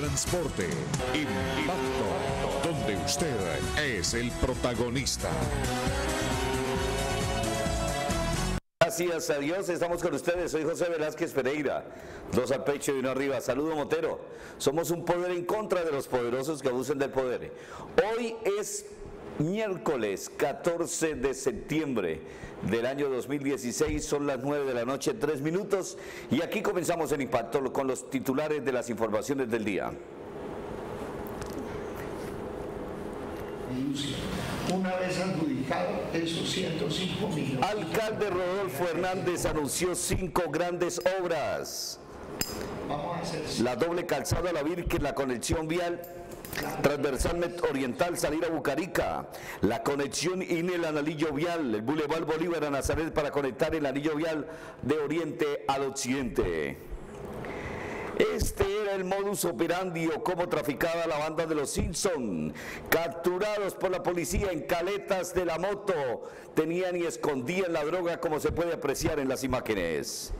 Transporte. Impacto, donde usted es el protagonista. Gracias a Dios, estamos con ustedes. Soy José Velázquez Pereira. Dos al pecho y uno arriba. Saludo Motero. Somos un poder en contra de los poderosos que abusan del poder. Hoy es miércoles 14 de septiembre del año 2016. Son las 9 de la noche, 3 minutos. Y aquí comenzamos el impacto con los titulares de las informaciones del día. una vez adjudicado esos 105 millones. Alcalde Rodolfo Hernández anunció cinco grandes obras. Vamos a hacer La doble calzada La Virgen, la conexión vial transversal oriental salir a Bucarica, la conexión INE el anillo vial, el Boulevard Bolívar a Nazaret para conectar el anillo vial de oriente al occidente. Este era el modus operandi o cómo traficaba la banda de los Simpson, capturados por la policía en caletas de la moto, tenían y escondían la droga como se puede apreciar en las imágenes.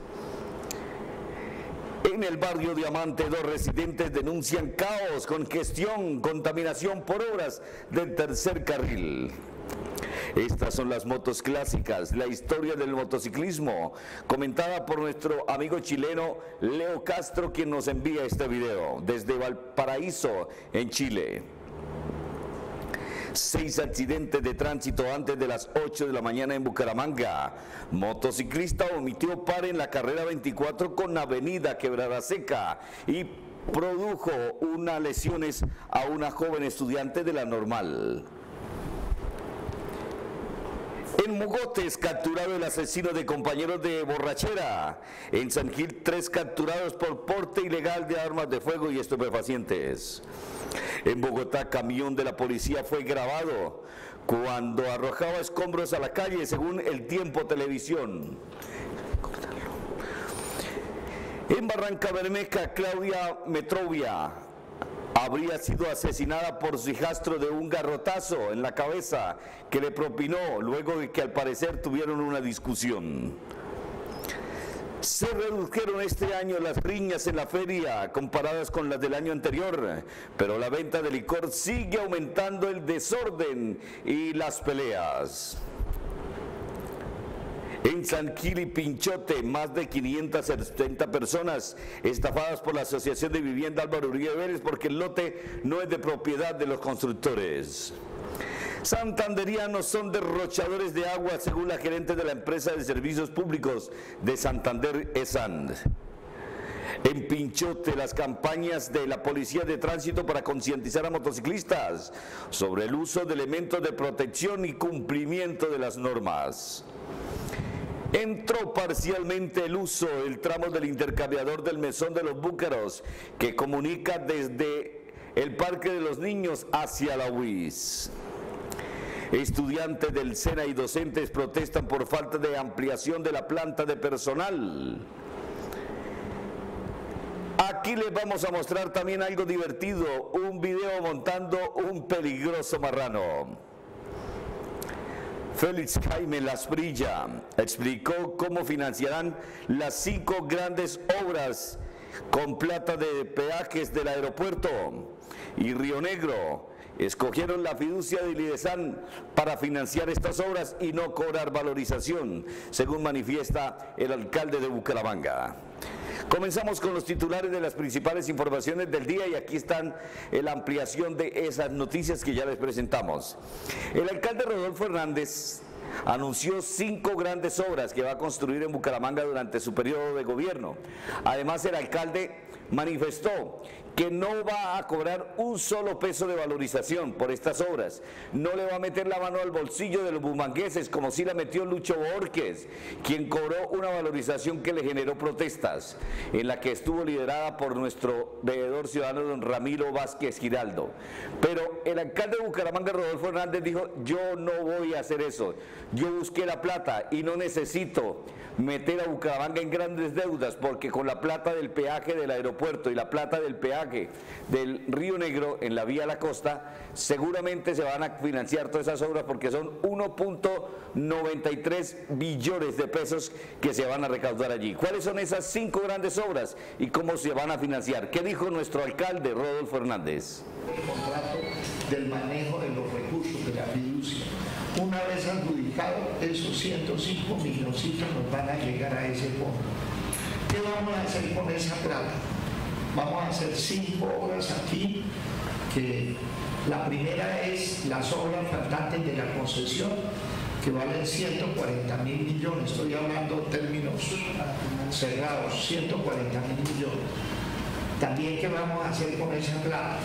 En el barrio Diamante, dos residentes denuncian caos, congestión, contaminación por obras del tercer carril. Estas son las motos clásicas, la historia del motociclismo, comentada por nuestro amigo chileno Leo Castro, quien nos envía este video desde Valparaíso, en Chile. Seis accidentes de tránsito antes de las 8 de la mañana en Bucaramanga. Motociclista omitió par en la carrera 24 con Avenida Quebrada Seca y produjo unas lesiones a una joven estudiante de la normal. En Mogotes, capturado el asesino de compañeros de borrachera. En San Gil, tres capturados por porte ilegal de armas de fuego y estupefacientes. En Bogotá, camión de la policía fue grabado cuando arrojaba escombros a la calle, según el Tiempo Televisión. En Barranca Bermeja, Claudia Metrovia habría sido asesinada por su hijastro de un garrotazo en la cabeza que le propinó luego de que al parecer tuvieron una discusión. Se redujeron este año las riñas en la feria comparadas con las del año anterior, pero la venta de licor sigue aumentando el desorden y las peleas. En San Gil Pinchote, más de 570 personas estafadas por la Asociación de Vivienda Álvaro Uribe Vélez porque el lote no es de propiedad de los constructores. Santanderianos son derrochadores de agua, según la gerente de la empresa de servicios públicos de Santander ESAN. En Pinchote, las campañas de la Policía de Tránsito para concientizar a motociclistas sobre el uso de elementos de protección y cumplimiento de las normas. Entró parcialmente el uso el tramo del intercambiador del Mesón de los Búcaros, que comunica desde el Parque de los Niños hacia la UIS. Estudiantes del SENA y docentes protestan por falta de ampliación de la planta de personal. Aquí les vamos a mostrar también algo divertido, un video montando un peligroso marrano. Félix Jaime Lasprilla explicó cómo financiarán las cinco grandes obras con plata de peajes del aeropuerto y Río Negro. Escogieron la fiducia de Lidesan para financiar estas obras y no cobrar valorización, según manifiesta el alcalde de Bucaramanga. Comenzamos con los titulares de las principales informaciones del día y aquí están la ampliación de esas noticias que ya les presentamos. El alcalde Rodolfo Hernández anunció cinco grandes obras que va a construir en Bucaramanga durante su periodo de gobierno. Además, el alcalde manifestó que no va a cobrar un solo peso de valorización por estas obras. No le va a meter la mano al bolsillo de los bumangueses como si la metió Lucho Borges, quien cobró una valorización que le generó protestas, en la que estuvo liderada por nuestro veedor ciudadano don Ramiro Vázquez Giraldo. Pero el alcalde de Bucaramanga, Rodolfo Hernández, dijo, yo no voy a hacer eso. Yo busqué la plata y no necesito meter a Bucaramanga en grandes deudas porque con la plata del peaje del aeropuerto y la plata del peaje del Río Negro en la vía a la costa, seguramente se van a financiar todas esas obras porque son 1.93 billones de pesos que se van a recaudar allí. ¿Cuáles son esas cinco grandes obras y cómo se van a financiar? ¿Qué dijo nuestro alcalde Rodolfo Hernández? El manejo de los recursos de la fiducia. Una vez adjudicado, esos 105 milloncitos nos van a llegar a ese fondo. ¿Qué vamos a hacer con esa plata? Vamos a hacer cinco obras aquí, que la primera es las obras faltantes de la concesión, que valen 140 mil millones, estoy hablando términos cerrados, 140 mil millones. También, ¿qué vamos a hacer con esa plata?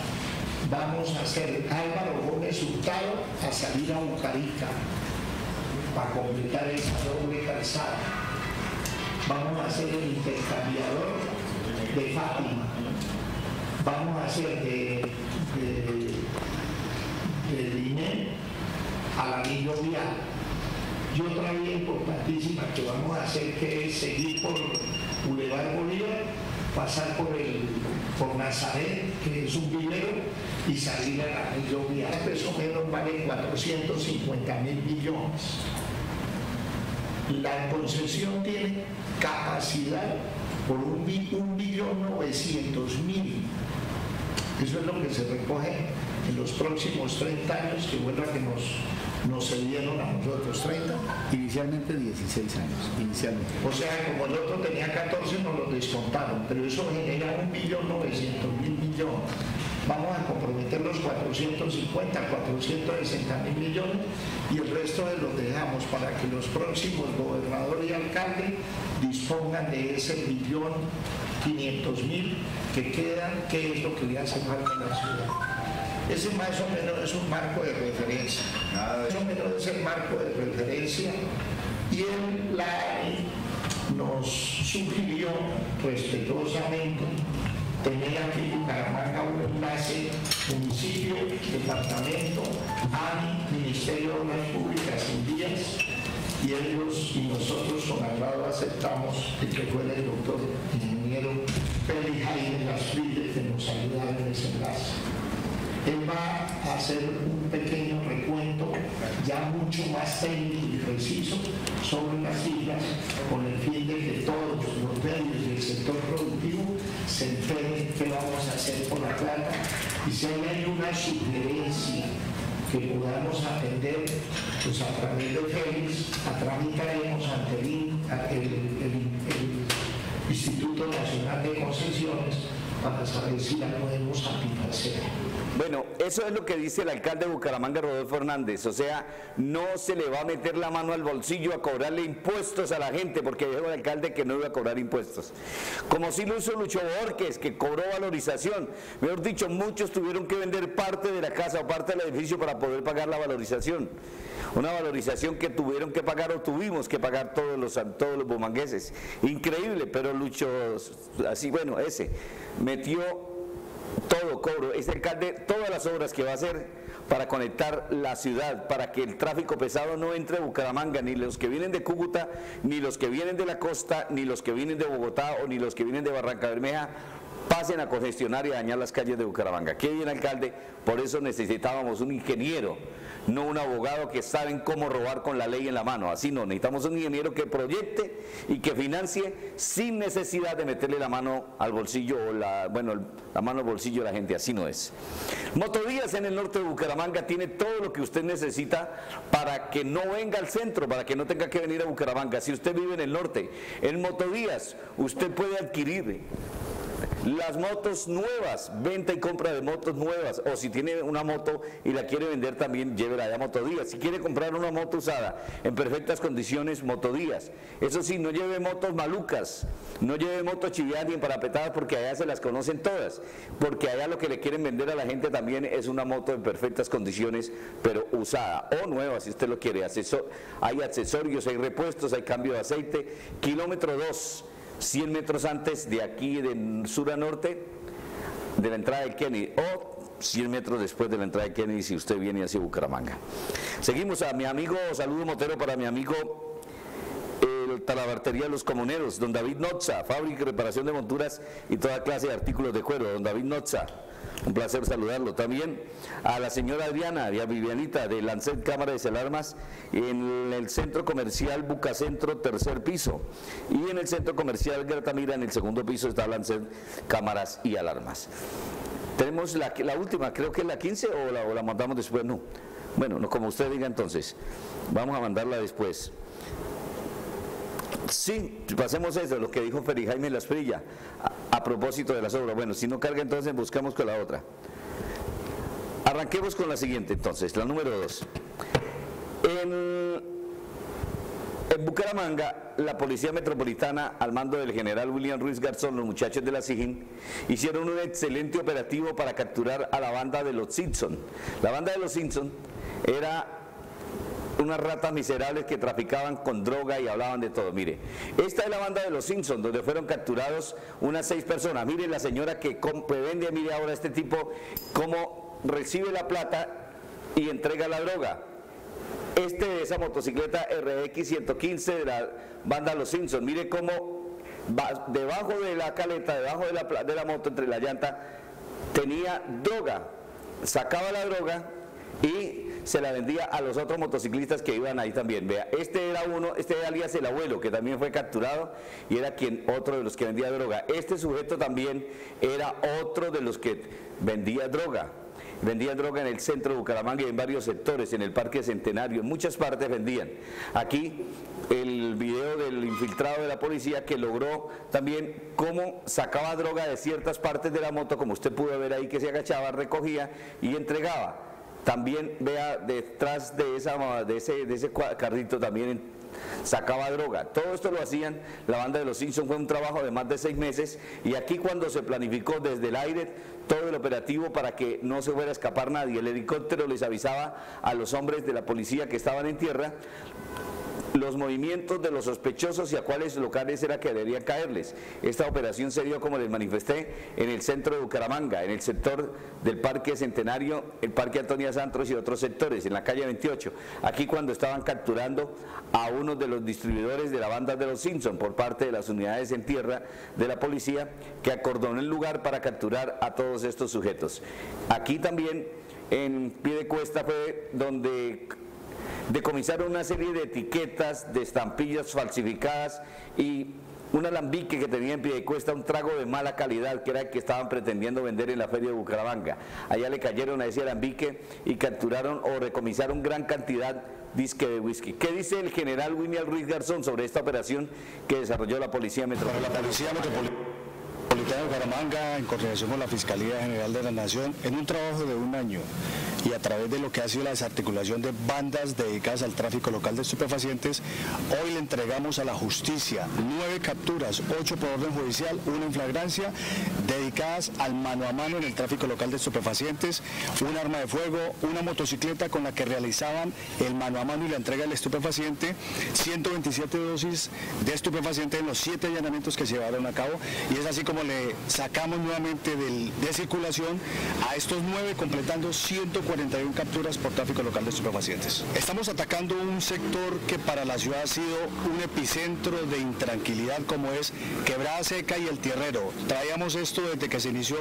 Vamos a hacer Álvaro Gómez Hurtado a salir a Bucarica para completar esa doble calzada. Vamos a hacer el intercambiador de Fátima. Vamos a hacer de, de, Liné al anillo vial. Y otra importantísima que vamos a hacer que es seguir por Boulevard Bolívar, pasar por, el, por Nazaret, que es un vivero, y salir al anillo vial. Eso menos vale 450 mil millones. La concesión tiene capacidad por un, un billón 900 mil. Eso es lo que se recoge en los próximos 30 años, que vuelva que nos, nos cedieron a nosotros 30. Inicialmente 16 años, inicialmente. O sea, como el otro tenía 14, nos lo descontaron, pero eso genera un billón 900 mil millones. Vamos a comprometer los 450, 460 mil millones y el resto de los dejamos para que los próximos gobernadores y alcaldes dispongan de ese billón 500 mil que quedan, que es lo que le hace falta a la ciudad. Ese más o menos es un marco de referencia. Más o menos es el marco de referencia y el, la nos sugirió respetuosamente tener aquí en Bucaramanga un enlace municipio, departamento, ANI, Ministerio de Obras Públicas en y ellos y nosotros con agrado aceptamos el que fuera el doctor ingeniero Félix Jaime Lasfide que nos ayudara en ese enlace. Él va a hacer un pequeño recuento ya mucho más técnico y preciso sobre las cifras con el fin de que todos los medios del sector productivo se enteren qué vamos a hacer con la plata y si hay una sugerencia que podamos atender, pues a través de a tramitaremos ante el Instituto Nacional de Concesiones para saber si la podemos satisfacer. Bueno, eso es lo que dice el alcalde de Bucaramanga, Rodolfo Hernández. O sea, no se le va a meter la mano al bolsillo a cobrarle impuestos a la gente, porque dijo el alcalde que no iba a cobrar impuestos. Como si lo hizo Lucho Borges, que cobró valorización. Mejor dicho, muchos tuvieron que vender parte de la casa o parte del edificio para poder pagar la valorización. Una valorización que tuvieron que pagar o tuvimos que pagar todos los, todos los bumangueses. Increíble, pero Lucho, así bueno, ese, metió todo cobro. Este alcalde, todas las obras que va a hacer para conectar la ciudad, para que el tráfico pesado no entre a Bucaramanga, ni los que vienen de Cúcuta, ni los que vienen de la costa, ni los que vienen de Bogotá o ni los que vienen de Barranca Bermeja, pasen a congestionar y a dañar las calles de Bucaramanga. Qué bien, alcalde, por eso necesitábamos un ingeniero, no un abogado que saben cómo robar con la ley en la mano. Así no, necesitamos un ingeniero que proyecte y que financie sin necesidad de meterle la mano al bolsillo o la, bueno, la mano al bolsillo de la gente. Así no es. Motovías en el norte de Bucaramanga tiene todo lo que usted necesita para que no venga al centro, para que no tenga que venir a Bucaramanga. Si usted vive en el norte, en Motovías usted puede adquirir Las motos nuevas, venta y compra de motos nuevas. O si tiene una moto y la quiere vender también, llévela a Motodías. Si quiere comprar una moto usada en perfectas condiciones, Motodías. Eso sí, no lleve motos malucas, no lleve motos chiviadas ni parapetadas porque allá se las conocen todas. Porque allá lo que le quieren vender a la gente también es una moto en perfectas condiciones, pero usada o nueva si usted lo quiere. hay accesorios, hay repuestos, hay cambio de aceite. Kilómetro 2 100 metros antes de aquí, de sur a norte, de la entrada de Kennedy, o 100 metros después de la entrada de Kennedy si usted viene hacia Bucaramanga. Seguimos a mi amigo, saludo motero para mi amigo el Talabartería Los Comuneros, don David Notza, fábrica y reparación de monturas y toda clase de artículos de cuero, don David Notza. Un placer saludarlo. También a la señora Adriana y a Vivianita de Lancet Cámara de Alarmas en el centro comercial Bucacentro, tercer piso. Y en el centro comercial Gratamira, en el segundo piso, está Lancet Cámaras y Alarmas. Tenemos la, última, creo que es la 15 o la, o la mandamos después, no. Bueno, no, como usted diga entonces, vamos a mandarla después. Sí, pasemos eso, lo que dijo Feri Jaime Lasprilla, a, a propósito de las obras. Bueno, si no carga entonces buscamos con la otra. Arranquemos con la siguiente entonces, la número dos. En, en, Bucaramanga, la Policía Metropolitana, al mando del general William Ruiz Garzón, los muchachos de la SIGIN, hicieron un excelente operativo para capturar a la banda de los Simpson. La banda de los Simpson era unas ratas miserables que traficaban con droga y hablaban de todo. Mire, esta es la banda de los Simpsons, donde fueron capturados unas seis personas. Mire la señora que vende, mire ahora este tipo, cómo recibe la plata y entrega la droga. Este esa motocicleta RX 115 de la banda Los Simpsons. Mire cómo debajo de la caleta, debajo de la, de la moto, entre la llanta, tenía droga. Sacaba la droga y se la vendía a los otros motociclistas que iban ahí también. Vea, este era uno, este era alias el abuelo, que también fue capturado y era quien otro de los que vendía droga. Este sujeto también era otro de los que vendía droga. Vendía droga en el centro de Bucaramanga y en varios sectores, en el Parque Centenario, en muchas partes vendían. Aquí el video del infiltrado de la policía que logró también cómo sacaba droga de ciertas partes de la moto, como usted pudo ver ahí que se agachaba, recogía y entregaba. También vea detrás de, ese, de ese carrito también sacaba droga. Todo esto lo hacían la banda de los Simpsons, fue un trabajo de más de seis meses y aquí cuando se planificó desde el aire todo el operativo para que no se fuera a escapar nadie, el helicóptero les avisaba a los hombres de la policía que estaban en tierra, los movimientos de los sospechosos y a cuáles locales era que deberían caerles. Esta operación se dio, como les manifesté, en el centro de Bucaramanga, en el sector del Parque Centenario, el Parque Antonia Santos y otros sectores, en la calle 28. Aquí cuando estaban capturando a uno de los distribuidores de la banda de los Simpson por parte de las unidades en tierra de la policía que acordonó el lugar para capturar a todos estos sujetos. Aquí también en pie de cuesta fue donde decomisaron una serie de etiquetas, de estampillas falsificadas y un alambique que tenía en pie de cuesta un trago de mala calidad, que era el que estaban pretendiendo vender en la feria de Bucaramanga. Allá le cayeron a ese alambique y capturaron o recomisaron gran cantidad disque de whisky. ¿Qué dice el general William Ruiz Garzón sobre esta operación que desarrolló la Policía Metropolitana? la Policía Metropolitana de Bucaramanga, en coordinación con la Fiscalía General de la Nación, en un trabajo de un año y a través de lo que ha sido la desarticulación de bandas dedicadas al tráfico local de estupefacientes, hoy le entregamos a la justicia nueve capturas, ocho por orden judicial, una en flagrancia, dedicadas al mano a mano en el tráfico local de estupefacientes, un arma de fuego, una motocicleta con la que realizaban el mano a mano y la entrega del estupefaciente, 127 dosis de estupefaciente en los siete allanamientos que se llevaron a cabo y es así como le sacamos nuevamente de circulación a estos nueve completando 140 41 capturas por tráfico local de estupefacientes. Estamos atacando un sector que para la ciudad ha sido un epicentro de intranquilidad como es Quebrada Seca y El Tierrero. Traíamos esto desde que se inició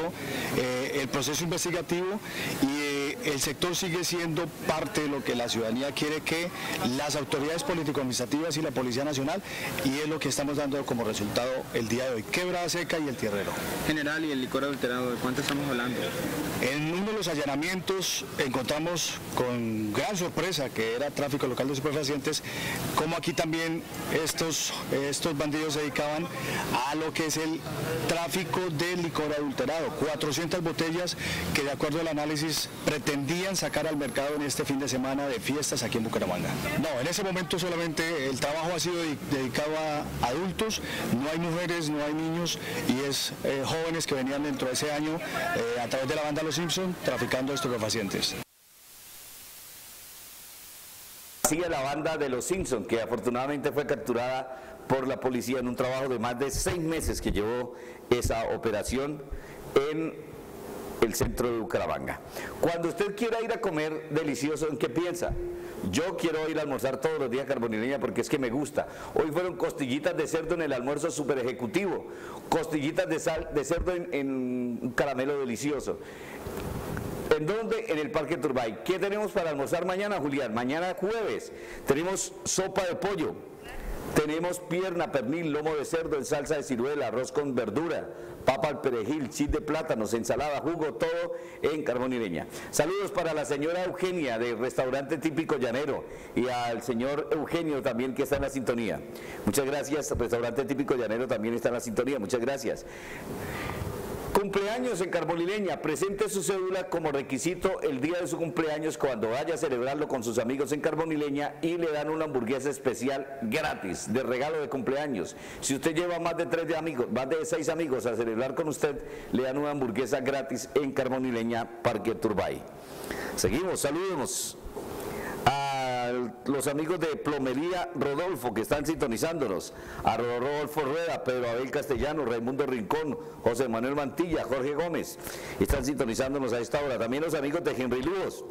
eh, el proceso investigativo y eh, el sector sigue siendo parte de lo que la ciudadanía quiere que las autoridades político-administrativas y la Policía Nacional, y es lo que estamos dando como resultado el día de hoy, quebrada seca y el tierrero. General, ¿y el licor adulterado de cuánto estamos hablando? En uno de los allanamientos encontramos con gran sorpresa que era tráfico local de superfacientes, como aquí también estos, estos bandidos se dedicaban a lo que es el tráfico de licor adulterado. 400 botellas que de acuerdo al análisis pretendían sacar al mercado en este fin de semana de fiestas aquí en Bucaramanga. No, en ese momento solamente el trabajo ha sido dedicado a adultos, no hay mujeres, no hay niños y es eh, jóvenes que venían dentro de ese año eh, a través de la banda Los Simpson traficando estupefacientes. Sigue la banda de los Simpson, que afortunadamente fue capturada por la policía en un trabajo de más de seis meses que llevó esa operación en el centro de Bucaramanga. Cuando usted quiera ir a comer delicioso, ¿en qué piensa? Yo quiero ir a almorzar todos los días carbonileña porque es que me gusta. Hoy fueron costillitas de cerdo en el almuerzo super ejecutivo, costillitas de, sal, de cerdo en, en un caramelo delicioso. ¿En dónde? En el Parque Turbay. ¿Qué tenemos para almorzar mañana, Julián? Mañana jueves tenemos sopa de pollo, tenemos pierna, pernil, lomo de cerdo en salsa de ciruela, arroz con verdura, papa al perejil, chis de plátanos, ensalada, jugo, todo en carbón y leña. Saludos para la señora Eugenia del restaurante típico llanero y al señor Eugenio también que está en la sintonía. Muchas gracias, restaurante típico llanero también está en la sintonía, muchas gracias. Cumpleaños en Carbolileña, presente su cédula como requisito el día de su cumpleaños cuando vaya a celebrarlo con sus amigos en Carbonileña y le dan una hamburguesa especial gratis de regalo de cumpleaños. Si usted lleva más de tres amigos, más de seis amigos a celebrar con usted, le dan una hamburguesa gratis en Carbonileña, Parque Turbay. Seguimos, saludemos los amigos de Plomería Rodolfo que están sintonizándonos, a Rodolfo Rueda, Pedro Abel Castellano, Raimundo Rincón, José Manuel Mantilla, Jorge Gómez, están sintonizándonos a esta hora. También los amigos de Henry Lujos,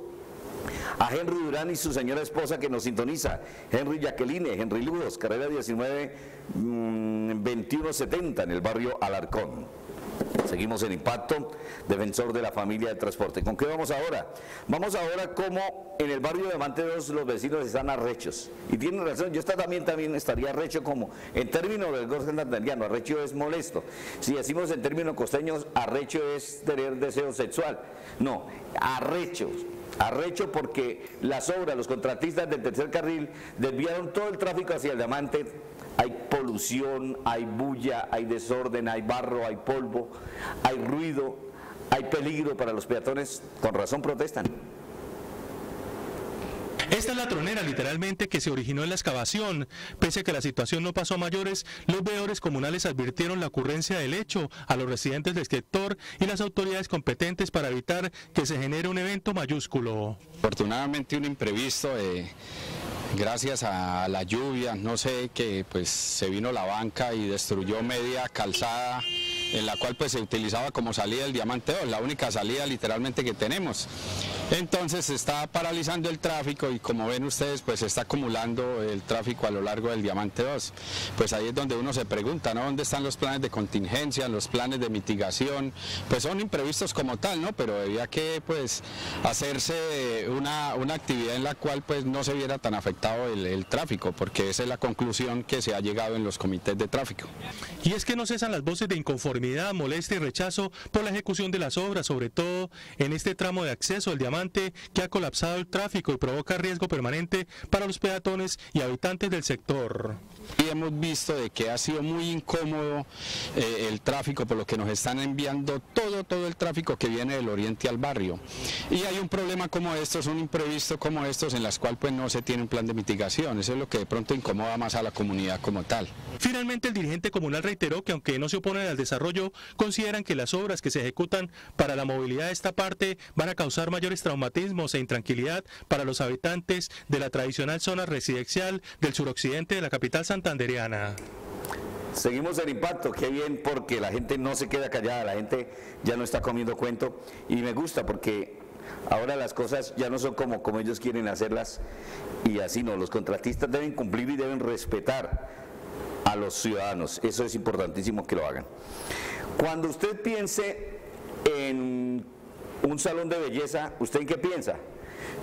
a Henry Durán y su señora esposa que nos sintoniza, Henry Jacqueline, Henry Lujos, carrera 19 2170 en el barrio Alarcón. Seguimos en impacto, defensor de la familia de transporte. ¿Con qué vamos ahora? Vamos ahora como en el barrio de Amante 2 los vecinos están arrechos. Y tienen razón, yo también, también estaría arrecho como, en términos del gordo santanderiano, arrecho es molesto. Si decimos en términos costeños, arrecho es tener deseo sexual. No, arrecho, arrecho porque las obras, los contratistas del tercer carril desviaron todo el tráfico hacia el diamante hay polución, hay bulla, hay desorden, hay barro, hay polvo, hay ruido, hay peligro para los peatones, con razón protestan. Esta es la tronera literalmente que se originó en la excavación. Pese a que la situación no pasó a mayores, los veedores comunales advirtieron la ocurrencia del hecho a los residentes del sector y las autoridades competentes para evitar que se genere un evento mayúsculo. Afortunadamente un imprevisto eh, gracias a la lluvia, no sé, que pues se vino la banca y destruyó media calzada en la cual pues se utilizaba como salida el diamante 2, la única salida literalmente que tenemos. Entonces se está paralizando el tráfico y como ven ustedes pues se está acumulando el tráfico a lo largo del diamante 2. Pues ahí es donde uno se pregunta, ¿no? ¿Dónde están los planes de contingencia, los planes de mitigación? Pues son imprevistos como tal, ¿no? Pero debía que pues hacerse una, una actividad en la cual pues no se viera tan afectado el, el tráfico, porque esa es la conclusión que se ha llegado en los comités de tráfico. Y es que no cesan las voces de inconformidad molestia y rechazo por la ejecución de las obras, sobre todo en este tramo de acceso al diamante que ha colapsado el tráfico y provoca riesgo permanente para los peatones y habitantes del sector. Y hemos visto de que ha sido muy incómodo eh, el tráfico, por lo que nos están enviando todo, todo el tráfico que viene del oriente al barrio. Y hay un problema como estos, un imprevisto como estos, en las cuales pues no se tiene un plan de mitigación. Eso es lo que de pronto incomoda más a la comunidad como tal. Finalmente, el dirigente comunal reiteró que aunque no se oponen al desarrollo, consideran que las obras que se ejecutan para la movilidad de esta parte van a causar mayores traumatismos e intranquilidad para los habitantes de la tradicional zona residencial del suroccidente de la capital santanderiana. Seguimos el impacto, qué bien porque la gente no se queda callada, la gente ya no está comiendo cuento y me gusta porque ahora las cosas ya no son como, como ellos quieren hacerlas y así no, los contratistas deben cumplir y deben respetar a los ciudadanos, eso es importantísimo que lo hagan. Cuando usted piense en un salón de belleza, ¿usted en qué piensa?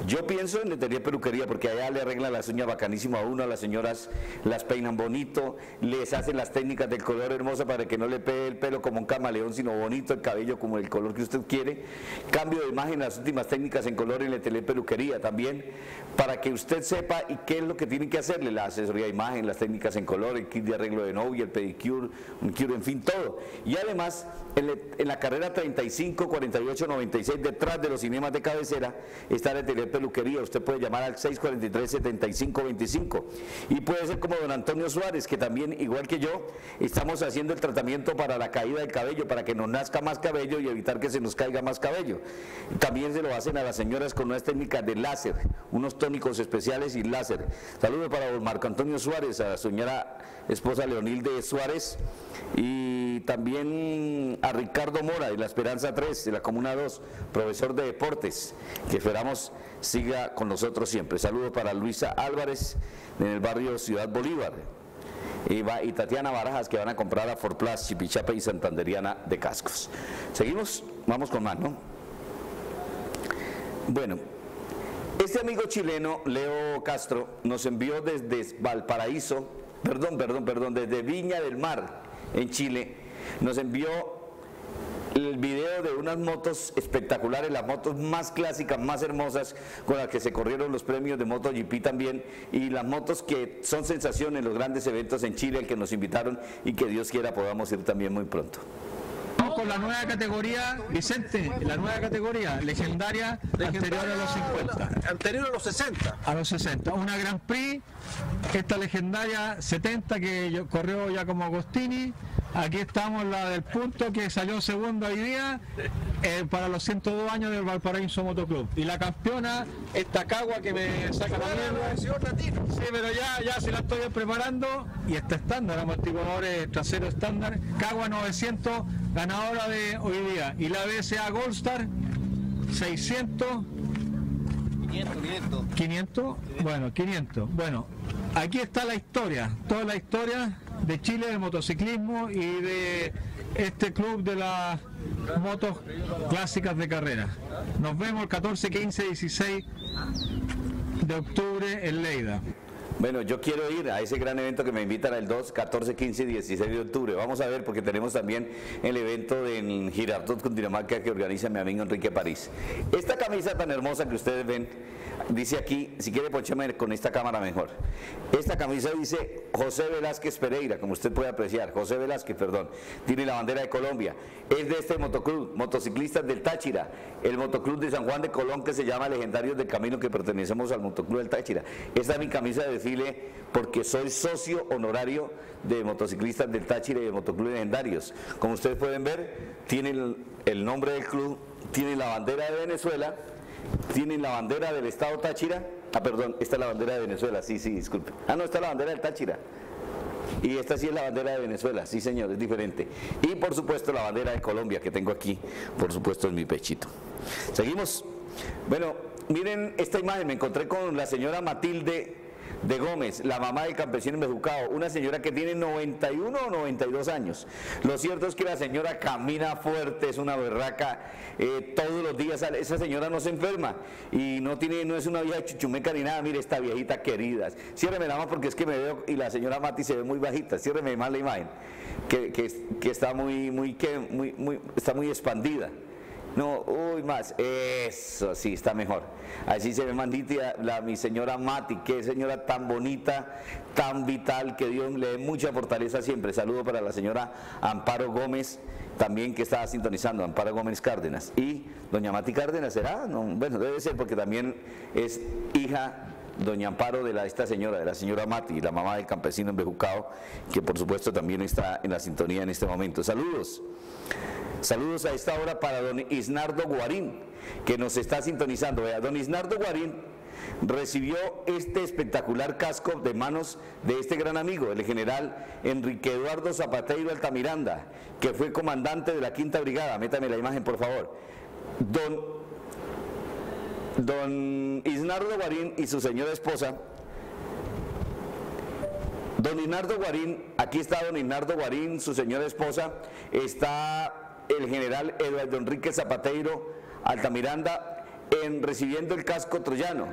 Yo pienso en Letería Peluquería porque allá le arreglan las uñas bacanísimo a uno, las señoras las peinan bonito, les hacen las técnicas del color hermoso para que no le pegue el pelo como un camaleón, sino bonito, el cabello como el color que usted quiere. Cambio de imagen, las últimas técnicas en color en Letería Peluquería también, para que usted sepa y qué es lo que tiene que hacerle, la asesoría de imagen, las técnicas en color, el kit de arreglo de novia, el pedicure, un cure, en fin, todo. Y además, en, la carrera 35, 48, 96, detrás de los cinemas de cabecera, está Letería Peluquería, usted puede llamar al 643-7525 y puede ser como don Antonio Suárez, que también, igual que yo, estamos haciendo el tratamiento para la caída del cabello, para que nos nazca más cabello y evitar que se nos caiga más cabello. También se lo hacen a las señoras con unas técnicas de láser, unos tónicos especiales y láser. Saludos para don Marco Antonio Suárez, a la señora esposa Leonilde Suárez y también a Ricardo Mora de la Esperanza 3 de la Comuna 2, profesor de deportes, que esperamos siga con nosotros siempre. Saludos para Luisa Álvarez en el barrio Ciudad Bolívar. Y, Tatiana Barajas que van a comprar a Forplas, Chipichapa y Santanderiana de cascos. Seguimos, vamos con más, ¿no? Bueno, este amigo chileno, Leo Castro, nos envió desde Valparaíso, perdón, perdón, perdón, desde Viña del Mar, en Chile, nos envió el video de unas motos espectaculares, las motos más clásicas, más hermosas, con las que se corrieron los premios de MotoGP también, y las motos que son sensación en los grandes eventos en Chile, al que nos invitaron y que Dios quiera podamos ir también muy pronto. Vamos con la nueva categoría, Vicente, la nueva categoría, legendaria, anterior a los 50. Anterior a los 60. A los 60. Una Grand Prix, esta legendaria 70 que corrió ya como Agostini, Aquí estamos la del punto que salió segundo hoy día eh, para los 102 años del Valparaíso Motoclub. Y la campeona, esta cagua que me saca la mierda. Sí, pero ya, ya se la estoy preparando. Y está estándar, amortiguadores trasero estándar. Cagua 900, ganadora de hoy día. Y la BSA Goldstar 600. 500, 500. 500, bueno, 500. Bueno, aquí está la historia, toda la historia de Chile de motociclismo y de este club de las motos clásicas de carrera. Nos vemos el 14, 15, 16 de octubre en Leida. Bueno, yo quiero ir a ese gran evento que me invitan el 2, 14, 15 y 16 de octubre. Vamos a ver porque tenemos también el evento en Girardot, Cundinamarca, que organiza mi amigo Enrique París. Esta camisa tan hermosa que ustedes ven dice aquí, si quiere poncheme con esta cámara mejor. Esta camisa dice José Velázquez Pereira, como usted puede apreciar, José Velázquez, perdón, tiene la bandera de Colombia. Es de este motoclub, motociclistas del Táchira, el motoclub de San Juan de Colón que se llama Legendarios del Camino que pertenecemos al motoclub del Táchira. Esta es mi camisa de desfile porque soy socio honorario de motociclistas del Táchira y de motoclub legendarios. Como ustedes pueden ver, tiene el nombre del club, tiene la bandera de Venezuela tienen la bandera del Estado Táchira. Ah, perdón, esta es la bandera de Venezuela, sí, sí, disculpe. Ah, no, esta es la bandera del Táchira. Y esta sí es la bandera de Venezuela, sí señor, es diferente. Y por supuesto la bandera de Colombia que tengo aquí, por supuesto en mi pechito. Seguimos. Bueno, miren esta imagen, me encontré con la señora Matilde de Gómez, la mamá del campesino Mejucao, una señora que tiene 91 o 92 años. Lo cierto es que la señora camina fuerte, es una berraca, eh, todos los días esa señora no se enferma y no tiene, no es una vieja chuchumeca ni nada, mire esta viejita querida. Ciérreme la más porque es que me veo y la señora Mati se ve muy bajita, ciérreme más la imagen, que, que, está muy, muy, que, muy, muy, está muy expandida. No, uy, más. Eso sí, está mejor. Así se ve mandita la, mi señora Mati, que señora tan bonita, tan vital, que Dios le dé mucha fortaleza siempre. Saludo para la señora Amparo Gómez, también que estaba sintonizando, Amparo Gómez Cárdenas. Y doña Mati Cárdenas, ¿será? No, bueno, debe ser porque también es hija doña Amparo de la, esta señora, de la señora Mati, la mamá del campesino embejucado, que por supuesto también está en la sintonía en este momento. Saludos. Saludos a esta hora para don Isnardo Guarín, que nos está sintonizando. don Isnardo Guarín recibió este espectacular casco de manos de este gran amigo, el general Enrique Eduardo Zapateiro Altamiranda, que fue comandante de la Quinta Brigada. Métame la imagen, por favor. Don, don Isnardo Guarín y su señora esposa. Don Isnardo Guarín, aquí está don Isnardo Guarín, su señora esposa, está el general Eduardo Enrique Zapateiro Altamiranda en recibiendo el casco troyano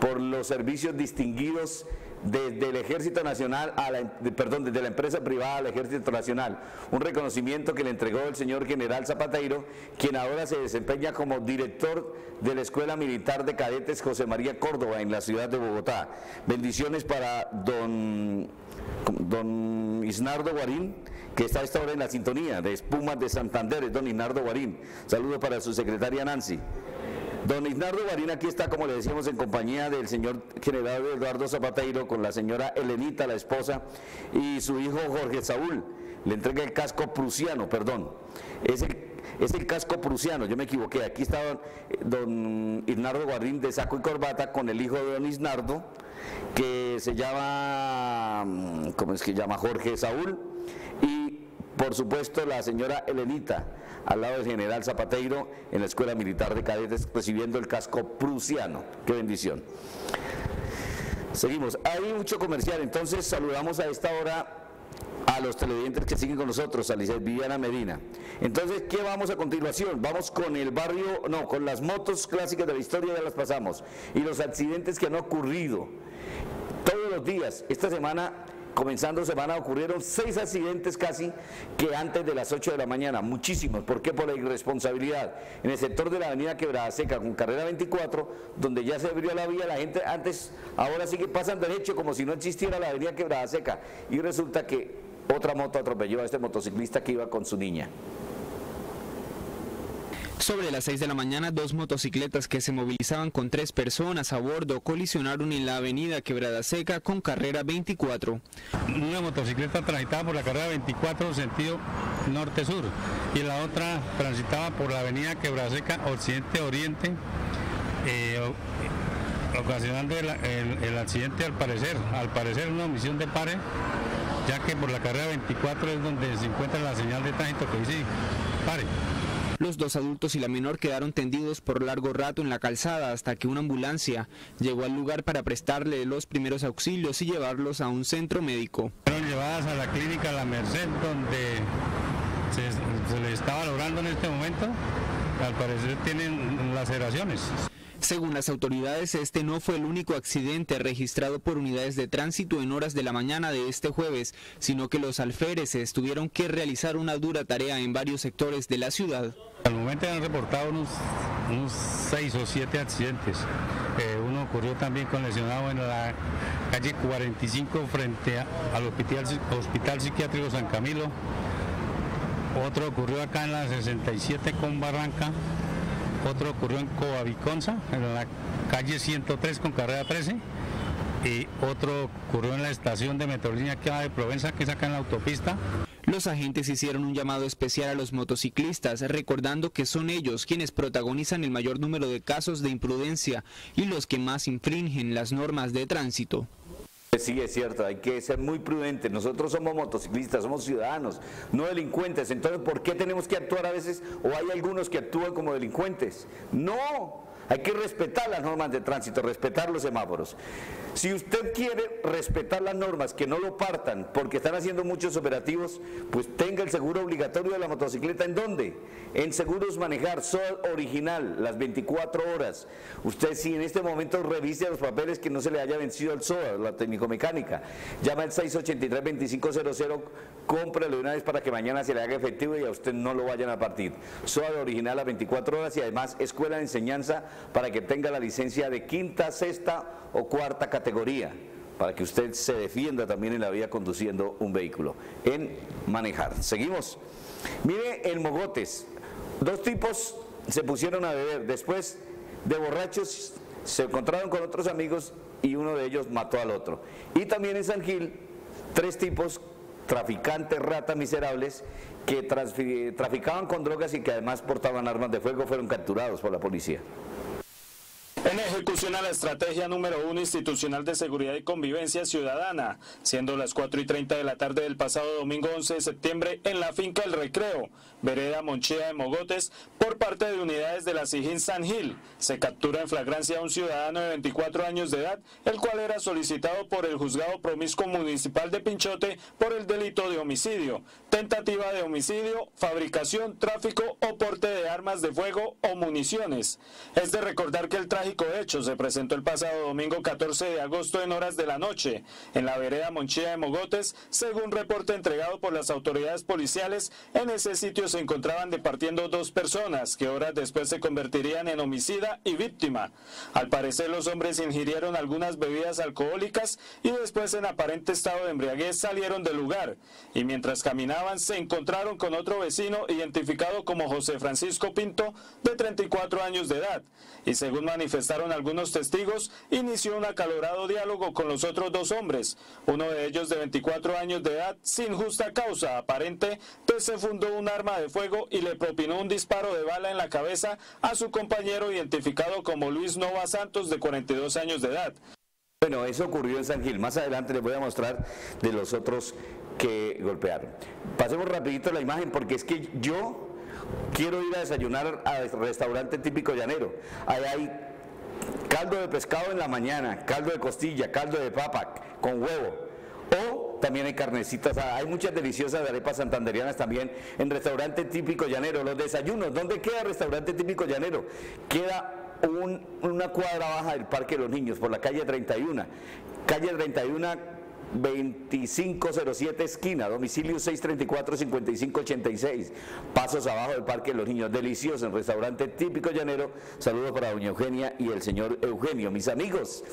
por los servicios distinguidos desde el Ejército Nacional la, perdón, desde la empresa privada al Ejército Nacional, un reconocimiento que le entregó el señor general Zapateiro, quien ahora se desempeña como director de la Escuela Militar de Cadetes José María Córdoba en la ciudad de Bogotá. Bendiciones para don, don Isnardo Guarín, que está a esta hora en la sintonía de Espumas de Santander, don Isnardo Guarín. Saludo para su secretaria Nancy. Don Ignardo Guarín aquí está, como le decíamos, en compañía del señor general Eduardo Zapateiro, con la señora Elenita, la esposa, y su hijo Jorge Saúl. Le entrega el casco prusiano, perdón. Es el, casco prusiano, yo me equivoqué. Aquí está don, don Guarín de saco y corbata con el hijo de don Isnardo, que se llama, ¿cómo es que llama? Jorge Saúl. Y por supuesto la señora Elenita al lado del general Zapateiro en la Escuela Militar de Cadetes recibiendo el casco prusiano. Qué bendición. Seguimos. Hay mucho comercial, entonces saludamos a esta hora a los televidentes que siguen con nosotros, a Lizeth Viviana Medina. Entonces, ¿qué vamos a continuación? Vamos con el barrio, no, con las motos clásicas de la historia, ya las pasamos, y los accidentes que han ocurrido todos los días. Esta semana comenzando semana ocurrieron seis accidentes casi que antes de las 8 de la mañana, muchísimos. ¿Por qué? Por la irresponsabilidad. En el sector de la avenida Quebrada Seca con carrera 24, donde ya se abrió la vía, la gente antes, ahora sí que pasan derecho como si no existiera la avenida Quebrada Seca. Y resulta que otra moto atropelló a este motociclista que iba con su niña. Sobre las 6 de la mañana, dos motocicletas que se movilizaban con tres personas a bordo colisionaron en la avenida Quebrada Seca con carrera 24. Una motocicleta transitaba por la carrera 24 sentido norte-sur y la otra transitaba por la avenida Quebrada Seca occidente-oriente, eh, ocasionando el, accidente al parecer, al parecer una omisión de pare, ya que por la carrera 24 es donde se encuentra la señal de tránsito que dice pare. Los dos adultos y la menor quedaron tendidos por largo rato en la calzada hasta que una ambulancia llegó al lugar para prestarle los primeros auxilios y llevarlos a un centro médico. Fueron llevadas a la clínica La Merced donde se, se les está valorando en este momento. Al parecer tienen laceraciones. Según las autoridades, este no fue el único accidente registrado por unidades de tránsito en horas de la mañana de este jueves, sino que los alféreces tuvieron que realizar una dura tarea en varios sectores de la ciudad. Al momento han reportado unos, seis o siete accidentes. Eh, uno ocurrió también con lesionado en la calle 45 frente al hospital, hospital Psiquiátrico San Camilo. Otro ocurrió acá en la 67 con Barranca otro ocurrió en Coaviconza, en la calle 103 con carrera 13, y otro ocurrió en la estación de Metrolínea que va de Provenza, que es acá en la autopista. Los agentes hicieron un llamado especial a los motociclistas, recordando que son ellos quienes protagonizan el mayor número de casos de imprudencia y los que más infringen las normas de tránsito. Sí, es cierto, hay que ser muy prudentes. Nosotros somos motociclistas, somos ciudadanos, no delincuentes. Entonces, ¿por qué tenemos que actuar a veces o hay algunos que actúan como delincuentes? No, hay que respetar las normas de tránsito, respetar los semáforos. Si usted quiere respetar las normas, que no lo partan porque están haciendo muchos operativos, pues tenga el seguro obligatorio de la motocicleta. ¿En dónde? En Seguros Manejar, SOA original, las 24 horas. Usted si en este momento revise los papeles que no se le haya vencido el SOA, la técnico-mecánica. Llama al 683-2500, cómprelo de una vez para que mañana se le haga efectivo y a usted no lo vayan a partir. SOA original las 24 horas y además escuela de enseñanza para que tenga la licencia de quinta, sexta o cuarta categoría para que usted se defienda también en la vía conduciendo un vehículo, en manejar. Seguimos. Mire el Mogotes, dos tipos se pusieron a beber, después de borrachos se encontraron con otros amigos y uno de ellos mató al otro. Y también en San Gil, tres tipos traficantes, ratas miserables, que traficaban con drogas y que además portaban armas de fuego, fueron capturados por la policía. En ejecución a la estrategia número uno institucional de seguridad y convivencia ciudadana, siendo las 4 y 30 de la tarde del pasado domingo 11 de septiembre en la finca El Recreo, vereda Monchea de Mogotes, por parte de unidades de la Sijín San Gil. Se captura en flagrancia a un ciudadano de 24 años de edad, el cual era solicitado por el juzgado promiscuo municipal de Pinchote por el delito de homicidio, tentativa de homicidio, fabricación, tráfico o porte de armas de fuego o municiones. Es de recordar que el trágico hecho se presentó el pasado domingo 14 de agosto en horas de la noche, en la vereda Monchía de Mogotes, según reporte entregado por las autoridades policiales, en ese sitio se encontraban departiendo dos personas que horas después se convertirían en homicida y víctima. Al parecer los hombres ingirieron algunas bebidas alcohólicas y después en aparente estado de embriaguez salieron del lugar y mientras caminaban se encontraron con otro vecino identificado como José Francisco Pinto de 34 años de edad y según manifestaron algunos testigos inició un acalorado diálogo con los otros dos hombres, uno de ellos de 24 años de edad sin justa causa aparente, pues se fundó un arma de fuego y le propinó un disparo de bala en la cabeza a su compañero identificado como Luis Nova Santos de 42 años de edad. Bueno, eso ocurrió en San Gil. Más adelante les voy a mostrar de los otros que golpearon. Pasemos rapidito la imagen porque es que yo quiero ir a desayunar al restaurante típico llanero. Hay caldo de pescado en la mañana, caldo de costilla, caldo de papa con huevo. O también hay carnecitas, hay muchas deliciosas arepas santanderianas también en restaurante típico llanero. Los desayunos, ¿dónde queda el restaurante típico llanero? Queda una cuadra baja del Parque de los Niños, por la calle 31. Calle 31 2507 esquina, domicilio 634-5586, pasos abajo del Parque de los Niños, delicioso, en restaurante típico llanero. Saludos para doña Eugenia y el señor Eugenio, mis amigos,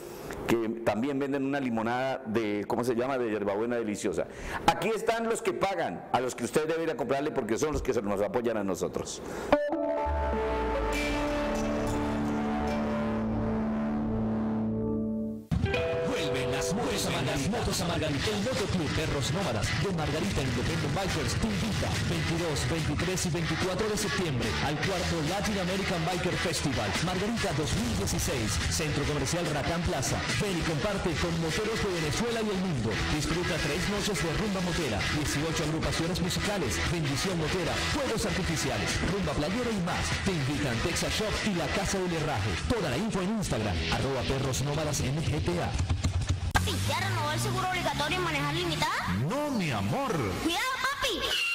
que también venden una limonada de, ¿cómo se llama?, de hierbabuena deliciosa. Aquí están los que pagan, a los que usted debe ir a comprarle porque son los que nos apoyan a nosotros. A Margarita, el Moto Club Perros Nómadas de Margarita Independent Bikers te invita 22, 23 y 24 de septiembre al cuarto Latin American Biker Festival, Margarita 2016, Centro Comercial Racán Plaza. Ven y comparte con moteros de Venezuela y el mundo. Disfruta tres noches de rumba motera, 18 agrupaciones musicales, bendición motera, juegos artificiales, rumba playera y más. Te invitan Texas Shop y la Casa del Herraje. Toda la info en Instagram, arroba perros nómadas MGTA. ¿Ya renovó el seguro obligatorio en manejar limitada? No, mi amor. ¡Cuidado, papi!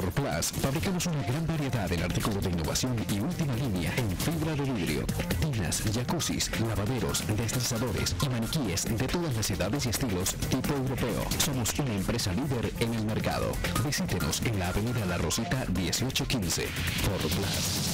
Plus fabricamos una gran variedad en artículos de innovación y última línea en fibra de vidrio, tinas, jacuzzis, lavaderos, deslizadores y maniquíes de todas las edades y estilos tipo europeo. Somos una empresa líder en el mercado. Visítenos en la avenida La Rosita 1815. Plus.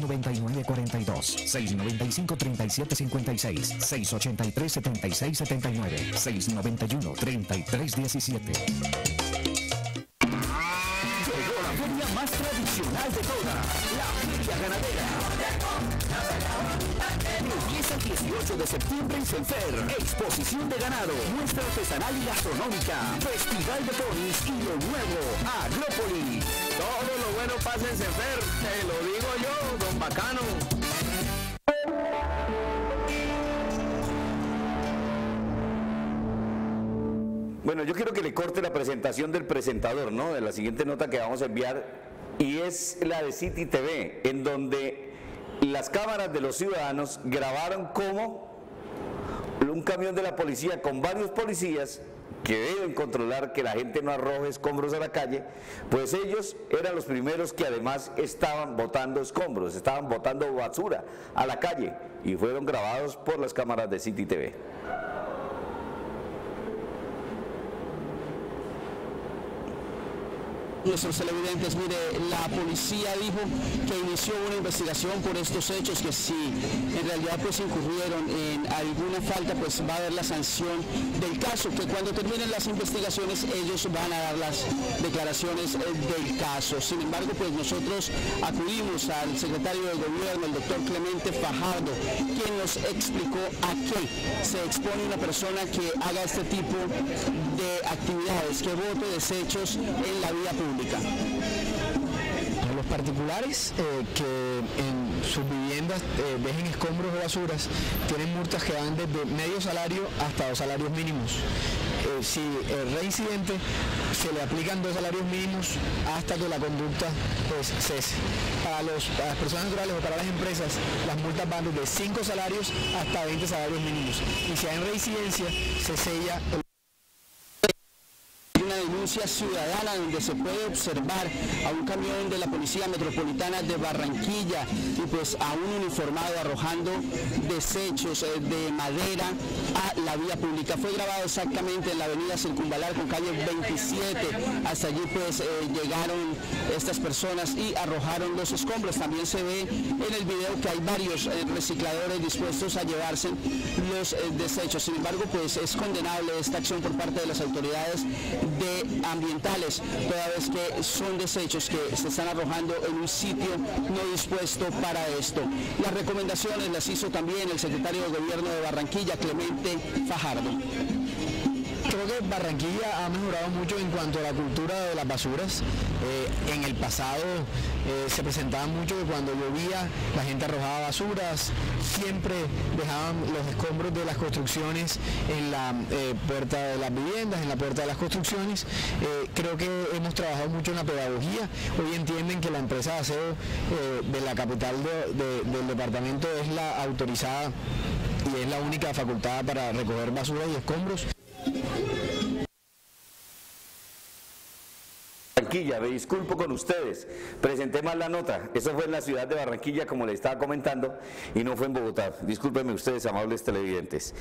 9942 695 3756 683 7679 691 3317 Llegó la feria más tradicional de todas, la feria ganadera. 18 de septiembre en Senfer, exposición de ganado, muestra artesanal y gastronómica, festival de ponis y lo nuevo, Agrópolis. Todo lo bueno pasa en Senfer, te lo digo yo, don Bacano. Bueno, yo quiero que le corte la presentación del presentador, ¿no? De la siguiente nota que vamos a enviar, y es la de City TV, en donde las cámaras de los ciudadanos grabaron cómo un camión de la policía con varios policías que deben controlar que la gente no arroje escombros a la calle, pues ellos eran los primeros que además estaban botando escombros, estaban botando basura a la calle y fueron grabados por las cámaras de City TV. Nuestros televidentes, mire, la policía dijo que inició una investigación por estos hechos, que si en realidad pues incurrieron en alguna falta, pues va a haber la sanción del caso, que cuando terminen las investigaciones ellos van a dar las declaraciones eh, del caso. Sin embargo, pues nosotros acudimos al secretario de gobierno, el doctor Clemente Fajardo, quien nos explicó a qué se expone una persona que haga este tipo de actividades, que vote desechos en la vía pública. Los particulares eh, que en sus viviendas eh, dejen escombros o basuras tienen multas que van desde medio salario hasta dos salarios mínimos. Eh, si el reincidente se le aplican dos salarios mínimos hasta que la conducta pues, cese. Para, los, para las personas naturales o para las empresas las multas van desde cinco salarios hasta 20 salarios mínimos. Y si hay reincidencia se sella el una denuncia ciudadana donde se puede observar a un camión de la Policía Metropolitana de Barranquilla y pues a un uniformado arrojando desechos eh, de madera a la vía pública. Fue grabado exactamente en la avenida Circunvalar con calle 27. Hasta allí pues eh, llegaron estas personas y arrojaron los escombros. También se ve en el video que hay varios eh, recicladores dispuestos a llevarse los desechos. Sin embargo, pues es condenable esta acción por parte de las autoridades de ambientales, toda vez que son desechos que se están arrojando en un sitio no dispuesto para esto. Las recomendaciones las hizo también el secretario de Gobierno de Barranquilla, Clemente Fajardo creo que Barranquilla ha mejorado mucho en cuanto a la cultura de las basuras. Eh, en el pasado eh, se presentaba mucho que cuando llovía la gente arrojaba basuras, siempre dejaban los escombros de las construcciones en la eh, puerta de las viviendas, en la puerta de las construcciones. creo que hemos trabajado mucho en la pedagogía. Hoy entienden que la empresa de aseo de la capital del departamento es la autorizada y es la única facultad para recoger basuras y escombros. Barranquilla, me disculpo con ustedes, presenté mal la nota, eso fue en la ciudad de Barranquilla como le estaba comentando y no fue en Bogotá, discúlpenme ustedes amables televidentes.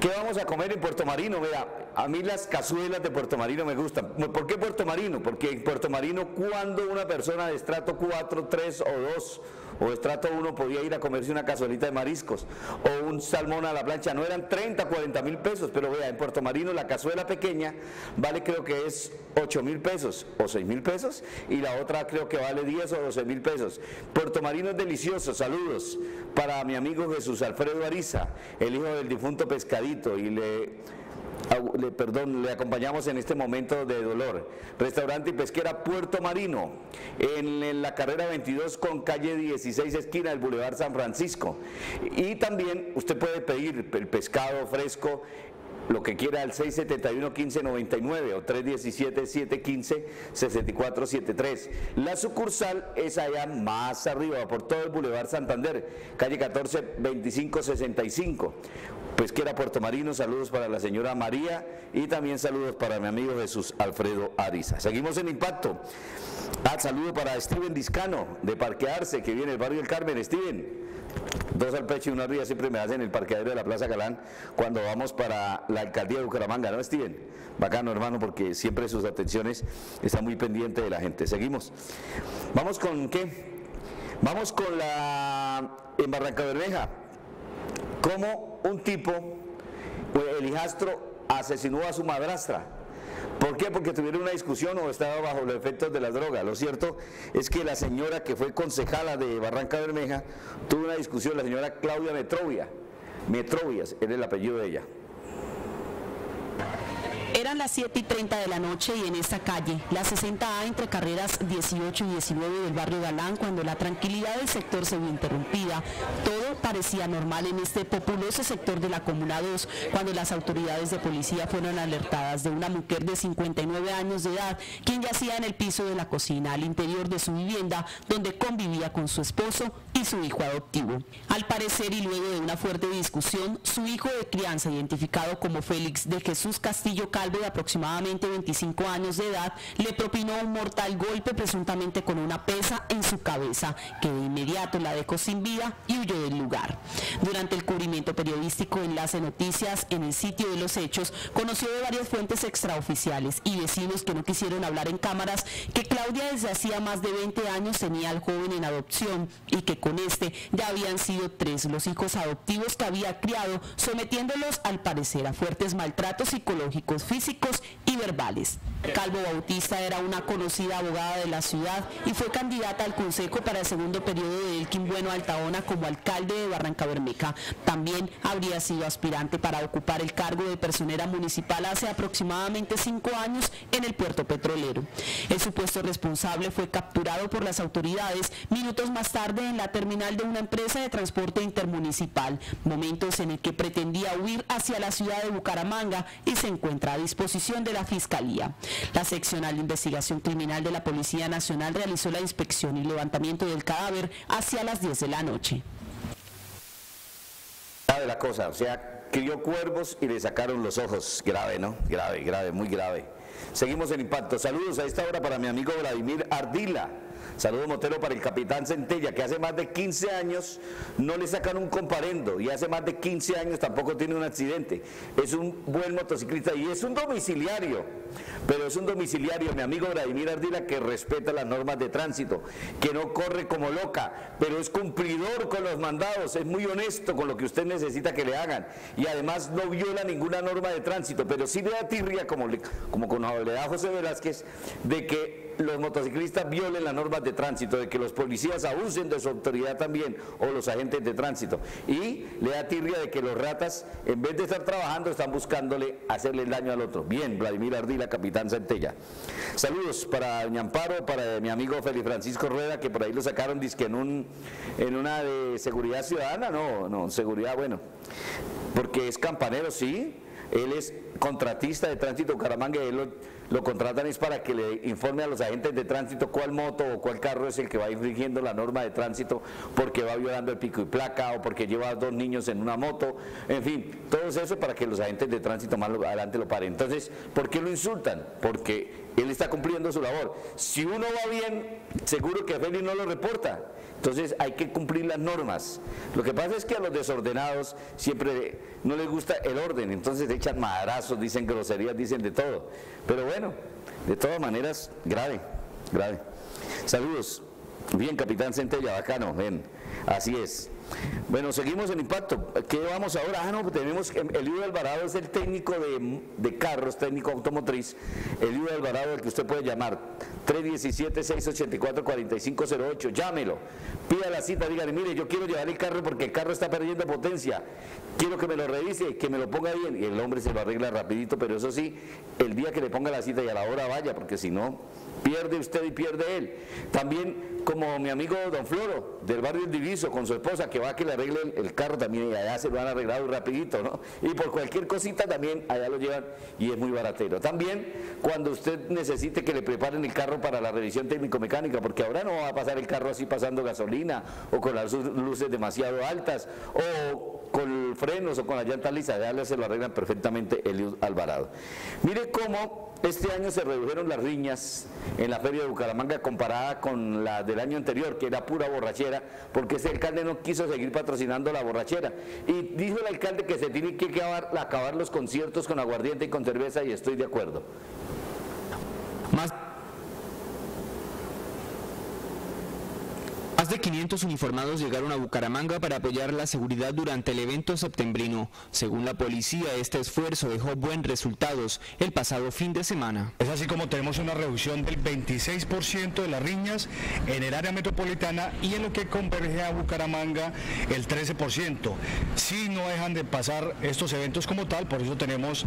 ¿Qué vamos a comer en Puerto Marino? Mira, a mí las cazuelas de Puerto Marino me gustan. ¿Por qué Puerto Marino? Porque en Puerto Marino cuando una persona de estrato 4, 3 o 2 o estrato 1 podía ir a comerse una cazuelita de mariscos o un salmón a la plancha, no eran 30, 40 mil pesos, pero vea, en Puerto Marino la cazuela pequeña vale creo que es 8 mil pesos o 6 mil pesos y la otra creo que vale 10 o 12 mil pesos. Puerto Marino es delicioso, saludos para mi amigo Jesús Alfredo Ariza, el hijo del difunto pescadito y le le, perdón, le acompañamos en este momento de dolor. Restaurante y pesquera Puerto Marino, en, la carrera 22 con calle 16, esquina del Boulevard San Francisco. Y también usted puede pedir el pescado fresco lo que quiera al 671-1599 o 317-715-6473. La sucursal es allá más arriba, por todo el Boulevard Santander, calle 14 2565. Pesquera Puerto Marino, saludos para la señora María y también saludos para mi amigo Jesús Alfredo Ariza. Seguimos en Impacto. Ah, saludo para Steven Discano de Parquearse, que viene del barrio del Carmen. Steven, dos al pecho y una arriba siempre me hacen el parqueadero de la Plaza Galán cuando vamos para la alcaldía de Bucaramanga, ¿no, Steven? Bacano, hermano, porque siempre sus atenciones están muy pendientes de la gente. Seguimos. Vamos con qué? Vamos con la en Barranca Bermeja cómo un tipo, el hijastro, asesinó a su madrastra. ¿Por qué? Porque tuvieron una discusión o estaba bajo los efectos de la droga. Lo cierto es que la señora que fue concejala de Barranca Bermeja tuvo una discusión, la señora Claudia Metrovia. Metrovias era el apellido de ella. Eran las 7 y 30 de la noche y en esta calle, la 60A entre carreras 18 y 19 del barrio Galán, cuando la tranquilidad del sector se vio interrumpida, todo parecía normal en este populoso sector de la Comuna 2, cuando las autoridades de policía fueron alertadas de una mujer de 59 años de edad, quien yacía en el piso de la cocina al interior de su vivienda, donde convivía con su esposo y su hijo adoptivo. Al parecer y luego de una fuerte discusión, su hijo de crianza, identificado como Félix de Jesús Castillo De aproximadamente 25 años de edad, le propinó un mortal golpe presuntamente con una pesa en su cabeza, que de inmediato la dejó sin vida y huyó del lugar. Durante el cubrimiento periodístico Enlace Noticias en el sitio de los hechos, conoció de varias fuentes extraoficiales y vecinos que no quisieron hablar en cámaras que Claudia desde hacía más de 20 años tenía al joven en adopción y que con este ya habían sido tres los hijos adoptivos que había criado, sometiéndolos al parecer a fuertes maltratos psicológicos, físicos y verbales. Calvo Bautista era una conocida abogada de la ciudad y fue candidata al consejo para el segundo periodo de Elkin Bueno Altaona como alcalde de Barranca Bermeja. También habría sido aspirante para ocupar el cargo de personera municipal hace aproximadamente cinco años en el puerto petrolero. El supuesto responsable fue capturado por las autoridades minutos más tarde en la terminal de una empresa de transporte intermunicipal, momentos en el que pretendía huir hacia la ciudad de Bucaramanga y se encuentra a disposición de la Fiscalía. La seccional de investigación criminal de la Policía Nacional realizó la inspección y levantamiento del cadáver hacia las 10 de la noche. Grave la cosa, o sea, crió cuervos y le sacaron los ojos. Grave, ¿no? Grave, grave, muy grave. Seguimos en impacto. Saludos a esta hora para mi amigo Vladimir Ardila. Saludo Motero para el capitán Centella, que hace más de 15 años no le sacan un comparendo y hace más de 15 años tampoco tiene un accidente. Es un buen motociclista y es un domiciliario, pero es un domiciliario, mi amigo Vladimir Ardila, que respeta las normas de tránsito, que no corre como loca, pero es cumplidor con los mandados, es muy honesto con lo que usted necesita que le hagan y además no viola ninguna norma de tránsito, pero sí le da tirria, como, como con le José Velázquez, de que los motociclistas violen las normas de tránsito, de que los policías abusen de su autoridad también, o los agentes de tránsito. Y le da tirria de que los ratas, en vez de estar trabajando, están buscándole hacerle el daño al otro. Bien, Vladimir Ardila, capitán Centella. Saludos para Doña Amparo, para mi amigo Félix Francisco Rueda, que por ahí lo sacaron, que en, un, en una de seguridad ciudadana, no, no, seguridad, bueno, porque es campanero, sí, él es contratista de tránsito Bucaramanga él lo, lo, contratan es para que le informe a los agentes de tránsito cuál moto o cuál carro es el que va infringiendo la norma de tránsito porque va violando el pico y placa o porque lleva dos niños en una moto, en fin, todo eso para que los agentes de tránsito más adelante lo paren. Entonces, ¿por qué lo insultan? Porque él está cumpliendo su labor. Si uno va bien, seguro que Félix no lo reporta. Entonces hay que cumplir las normas. Lo que pasa es que a los desordenados siempre no les gusta el orden, entonces echan madrazos, dicen groserías, dicen de todo. Pero bueno, de todas maneras, grave, grave. Saludos. Bien, capitán Centella, bacano, ven, así es. Bueno, seguimos en impacto. ¿Qué vamos ahora? Ah, no, tenemos, Elio Alvarado es el técnico de, carros, técnico automotriz. Elio Alvarado, el que usted puede llamar, 317-684-4508, llámelo, pida la cita, dígale, mire, yo quiero llevar el carro porque el carro está perdiendo potencia, quiero que me lo revise, que me lo ponga bien, y el hombre se lo arregla rapidito, pero eso sí, el día que le ponga la cita y a la hora vaya, porque si no, pierde usted y pierde él. También como mi amigo Don Floro, del barrio El Diviso, con su esposa, que va a que le arregle el, carro también, y allá se lo han arreglado rapidito, ¿no? Y por cualquier cosita también allá lo llevan y es muy baratero. También cuando usted necesite que le preparen el carro para la revisión técnico-mecánica, porque ahora no va a pasar el carro así pasando gasolina, o con las luces demasiado altas, o con frenos o con la llanta lisa, ya se lo arreglan perfectamente Eliud Alvarado. Mire cómo este año se redujeron las riñas en la feria de Bucaramanga comparada con la del año anterior, que era pura borrachera, porque ese alcalde no quiso seguir patrocinando la borrachera. Y dijo el alcalde que se tiene que acabar, acabar los conciertos con aguardiente y con cerveza, y estoy de acuerdo. Más Más de 500 uniformados llegaron a Bucaramanga para apoyar la seguridad durante el evento septembrino. Según la policía, este esfuerzo dejó buen resultados el pasado fin de semana. Es así como tenemos una reducción del 26% de las riñas en el área metropolitana y en lo que converge a Bucaramanga el 13%. Si no dejan de pasar estos eventos como tal, por eso tenemos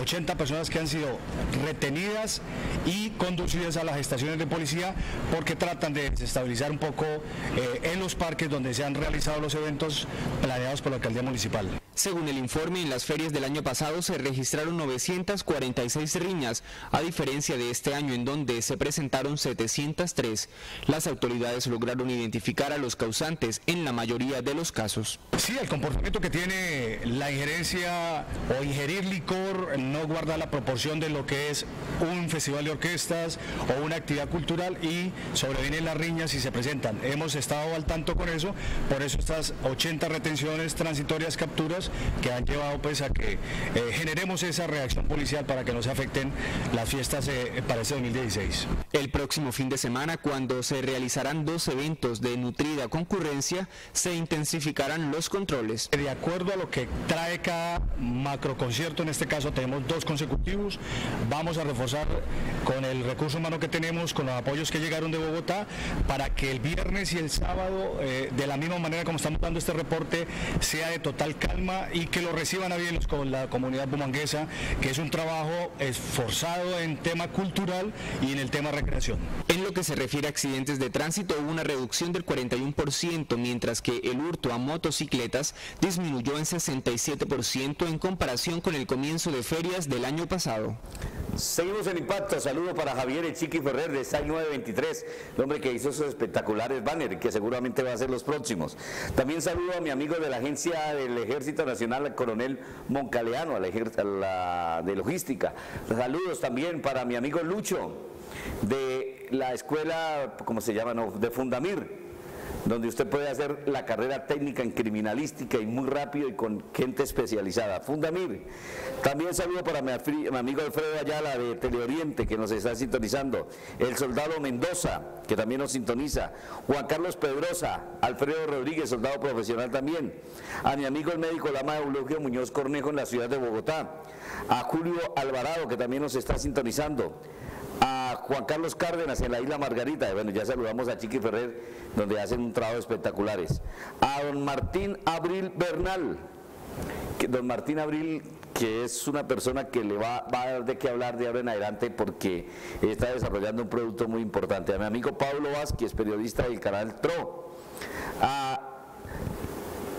80 eh, personas que han sido retenidas y conducidas a las estaciones de policía porque tratan de desestabilizar un poco eh, en los parques donde se han realizado los eventos planeados por la alcaldía municipal. Según el informe, en las ferias del año pasado se registraron 946 riñas, a diferencia de este año en donde se presentaron 703. Las autoridades lograron identificar a los causantes en la mayoría de los casos. Sí, el comportamiento que tiene la injerencia o ingerir licor no guarda la proporción de lo que es un festival de orquestas o una actividad cultural y sobrevienen las riñas y se presentan. Hemos estado al tanto con eso, por eso estas 80 retenciones transitorias capturas que han llevado pues a que eh, generemos esa reacción policial para que no se afecten las fiestas eh, para este 2016. El próximo fin de semana, cuando se realizarán dos eventos de nutrida concurrencia, se intensificarán los controles. De acuerdo a lo que trae cada macro concierto, en este caso tenemos dos consecutivos, vamos a reforzar con el recurso humano que tenemos, con los apoyos que llegaron de Bogotá, para que el viernes y el sábado, eh, de la misma manera como estamos dando este reporte, sea de total calma y que lo reciban a bien con la comunidad bumanguesa, que es un trabajo esforzado en tema cultural y en el tema recreación. En lo que se refiere a accidentes de tránsito, hubo una reducción del 41%, mientras que el hurto a motocicletas disminuyó en 67% en comparación con el comienzo de ferias del año pasado. Seguimos en impacto. Saludo para Javier Echiqui Ferrer de SAI 923, el hombre que hizo esos espectaculares banners, que seguramente va a ser los próximos. También saludo a mi amigo de la agencia del Ejército Nacional, el coronel Moncaleano, a la, de logística. Saludos también para mi amigo Lucho de la escuela, ¿cómo se llama? No, de Fundamir donde usted puede hacer la carrera técnica en criminalística y muy rápido y con gente especializada. Fundamir. También saludo para mi, amigo Alfredo Ayala de Teleoriente que nos está sintonizando. El soldado Mendoza, que también nos sintoniza. Juan Carlos Pedrosa, Alfredo Rodríguez, soldado profesional también. A mi amigo el médico Lama Eulogio Muñoz Cornejo en la ciudad de Bogotá. A Julio Alvarado, que también nos está sintonizando a Juan Carlos Cárdenas en la isla Margarita, bueno, ya saludamos a Chiqui Ferrer, donde hacen un trabajo espectaculares, a don Martín Abril Bernal, don Martín Abril, que es una persona que le va, va, a dar de qué hablar de ahora en adelante porque está desarrollando un producto muy importante, a mi amigo Pablo Vázquez, periodista del canal TRO, a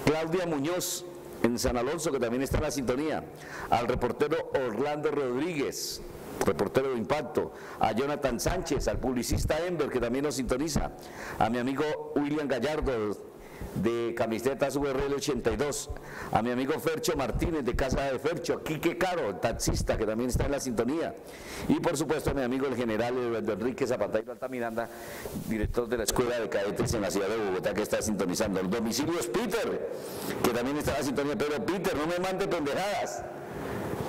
Claudia Muñoz, en San Alonso, que también está en la sintonía, al reportero Orlando Rodríguez, reportero de Impacto, a Jonathan Sánchez, al publicista Ember, que también nos sintoniza, a mi amigo William Gallardo, de camisetas URL 82, a mi amigo Fercho Martínez de Casa de Fercho, Quique Caro, taxista que también está en la sintonía, y por supuesto a mi amigo el general Eduardo Enrique Zapata y Altamiranda, director de la Escuela de Cadetes en la ciudad de Bogotá que está sintonizando. El domicilio es Peter, que también está en la sintonía, pero Peter, no me mande pendejadas.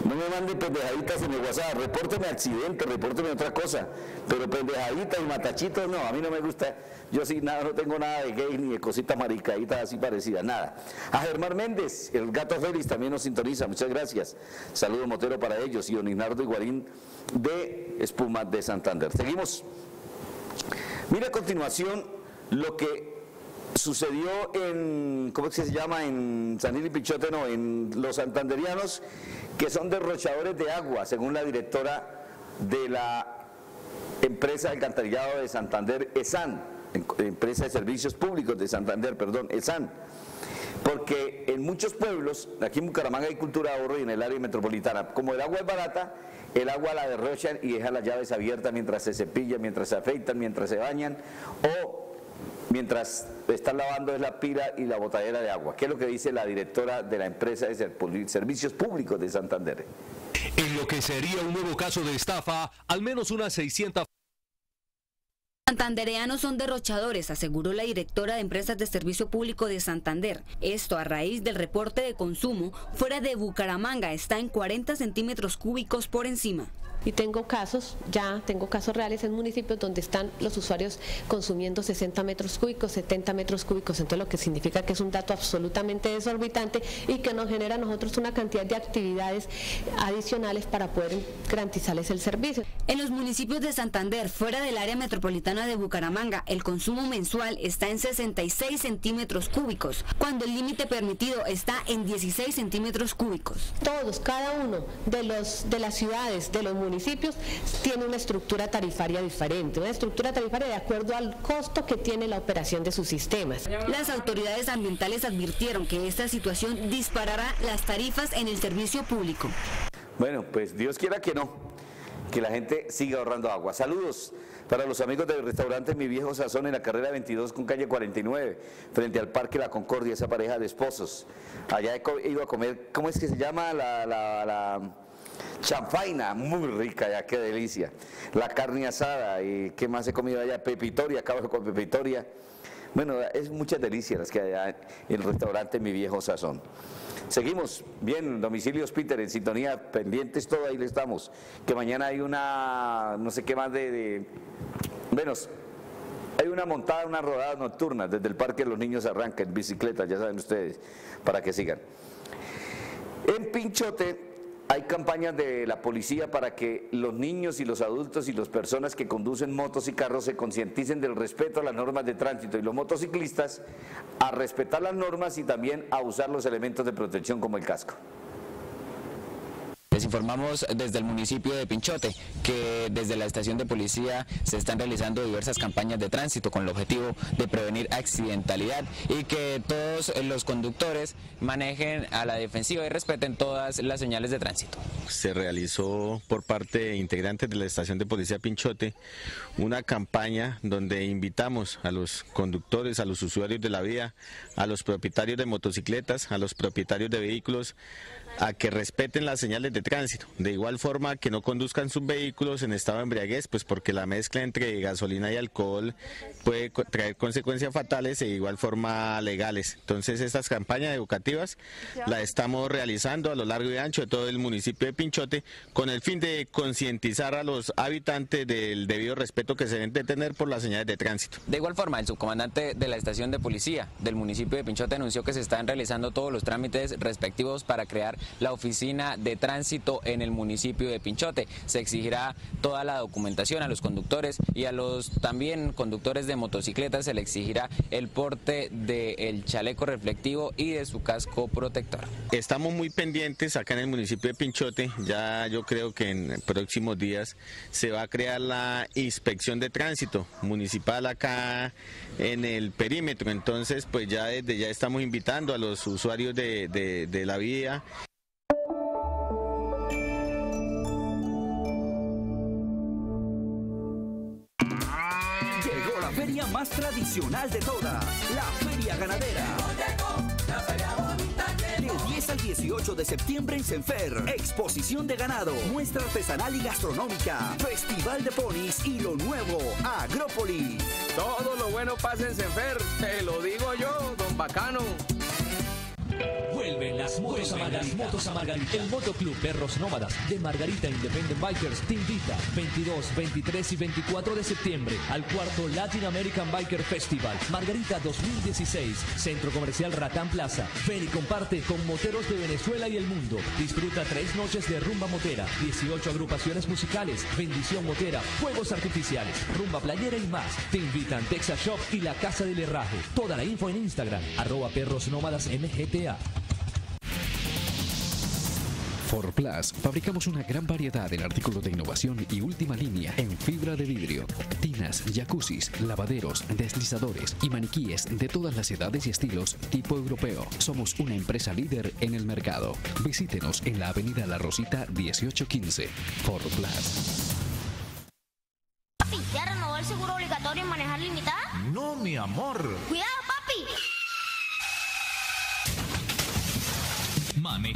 No me mande pendejaditas en el WhatsApp, repórteme accidente, repórteme otra cosa, pero pendejaditas y matachitos no, a mí no me gusta, yo sí nada, no tengo nada de gay ni de cositas maricaditas así parecidas, nada. A Germán Méndez, el gato Félix también nos sintoniza, muchas gracias. Saludo Motero para ellos y Oninardo Iguarín de Espuma de Santander. Seguimos. Mira a continuación lo que sucedió en, ¿cómo es que se llama? En San y Pichote, no, en los santanderianos que son derrochadores de agua, según la directora de la empresa de alcantarillado de Santander, ESAN, empresa de servicios públicos de Santander, perdón, ESAN. Porque en muchos pueblos, aquí en Bucaramanga hay cultura de ahorro y en el área metropolitana, como el agua es barata, el agua la derrochan y dejan las llaves abiertas mientras se cepillan, mientras se afeitan, mientras se bañan, o mientras están lavando es la pila y la botadera de agua. ¿Qué es lo que dice la directora de la empresa de servicios públicos de Santander? En lo que sería un nuevo caso de estafa, al menos unas 600 Santandereanos son derrochadores, aseguró la directora de Empresas de Servicio Público de Santander. Esto a raíz del reporte de consumo fuera de Bucaramanga está en 40 centímetros cúbicos por encima. Y tengo casos, ya tengo casos reales en municipios donde están los usuarios consumiendo 60 metros cúbicos, 70 metros cúbicos, entonces lo que significa que es un dato absolutamente desorbitante y que nos genera a nosotros una cantidad de actividades adicionales para poder garantizarles el servicio. En los municipios de Santander, fuera del área metropolitana de Bucaramanga, el consumo mensual está en 66 centímetros cúbicos, cuando el límite permitido está en 16 centímetros cúbicos. Todos, cada uno de, los, de las ciudades, de los municipios, tiene una estructura tarifaria diferente, una estructura tarifaria de acuerdo al costo que tiene la operación de sus sistemas. Las autoridades ambientales advirtieron que esta situación disparará las tarifas en el servicio público. Bueno, pues Dios quiera que no, que la gente siga ahorrando agua. Saludos para los amigos del restaurante Mi Viejo Sazón en la carrera 22 con calle 49, frente al Parque La Concordia, esa pareja de esposos. Allá he ido a comer, ¿cómo es que se llama? La, la, la chanfaina, muy rica ya, qué delicia. La carne asada, y qué más he comido allá, pepitoria, acabo con pepitoria. Bueno, es muchas delicias las que hay allá en el restaurante Mi Viejo Sazón. Seguimos, bien, domicilios Peter, en sintonía, pendientes todo, ahí le estamos. Que mañana hay una, no sé qué más de, de menos, hay una montada, una rodada nocturna, desde el parque los niños arrancan en bicicleta, ya saben ustedes, para que sigan. En Pinchote hay campañas de la policía para que los niños y los adultos y las personas que conducen motos y carros se concienticen del respeto a las normas de tránsito y los motociclistas a respetar las normas y también a usar los elementos de protección como el casco. Informamos desde el municipio de Pinchote que desde la estación de policía se están realizando diversas campañas de tránsito con el objetivo de prevenir accidentalidad y que todos los conductores manejen a la defensiva y respeten todas las señales de tránsito. Se realizó por parte de integrantes de la estación de policía Pinchote una campaña donde invitamos a los conductores, a los usuarios de la vía, a los propietarios de motocicletas, a los propietarios de vehículos, a que respeten las señales de tránsito. De igual forma que no conduzcan sus vehículos en estado de embriaguez, pues porque la mezcla entre gasolina y alcohol puede traer consecuencias fatales e de igual forma legales. Entonces estas campañas educativas las estamos realizando a lo largo y ancho de todo el municipio de Pinchote con el fin de concientizar a los habitantes del debido respeto que se deben de tener por las señales de tránsito. De igual forma, el subcomandante de la estación de policía del municipio de Pinchote anunció que se están realizando todos los trámites respectivos para crear la oficina de tránsito en el municipio de Pinchote. Se exigirá toda la documentación a los conductores y a los también conductores de motocicletas se le exigirá el porte del chaleco reflectivo y de su casco protector. Estamos muy pendientes acá en el municipio de Pinchote, ya yo creo que en próximos días se va a crear la inspección de tránsito municipal acá en el perímetro, entonces pues ya desde ya estamos invitando a los usuarios de, de, de la vía más tradicional de todas, la Feria Ganadera. Del 10 al 18 de septiembre en Senfer, exposición de ganado, muestra artesanal y gastronómica, festival de ponis y lo nuevo, Agrópolis. Todo lo bueno pasa en Senfer, te lo digo yo, don Bacano. Vuelven las motos a Margarita. motos a. El Motoclub Perros Nómadas de Margarita Independent Bikers te invita 22, 23 y 24 de septiembre al cuarto Latin American Biker Festival Margarita 2016, Centro Comercial Ratán Plaza. Ven y comparte con moteros de Venezuela y el mundo. Disfruta tres noches de rumba motera, 18 agrupaciones musicales, bendición motera, juegos artificiales, rumba playera y más. Te invitan Texas Shop y la Casa del Herraje. Toda la info en Instagram, arroba perros nómadas MGTA. For Plus fabricamos una gran variedad en artículos de innovación y última línea en fibra de vidrio, tinas, jacuzzis, lavaderos, deslizadores y maniquíes de todas las edades y estilos tipo europeo. Somos una empresa líder en el mercado. Visítenos en la Avenida La Rosita 1815. For Plus. Papi, ¿ya renovó el seguro obligatorio en manejar limitada? No, mi amor. Cuidado,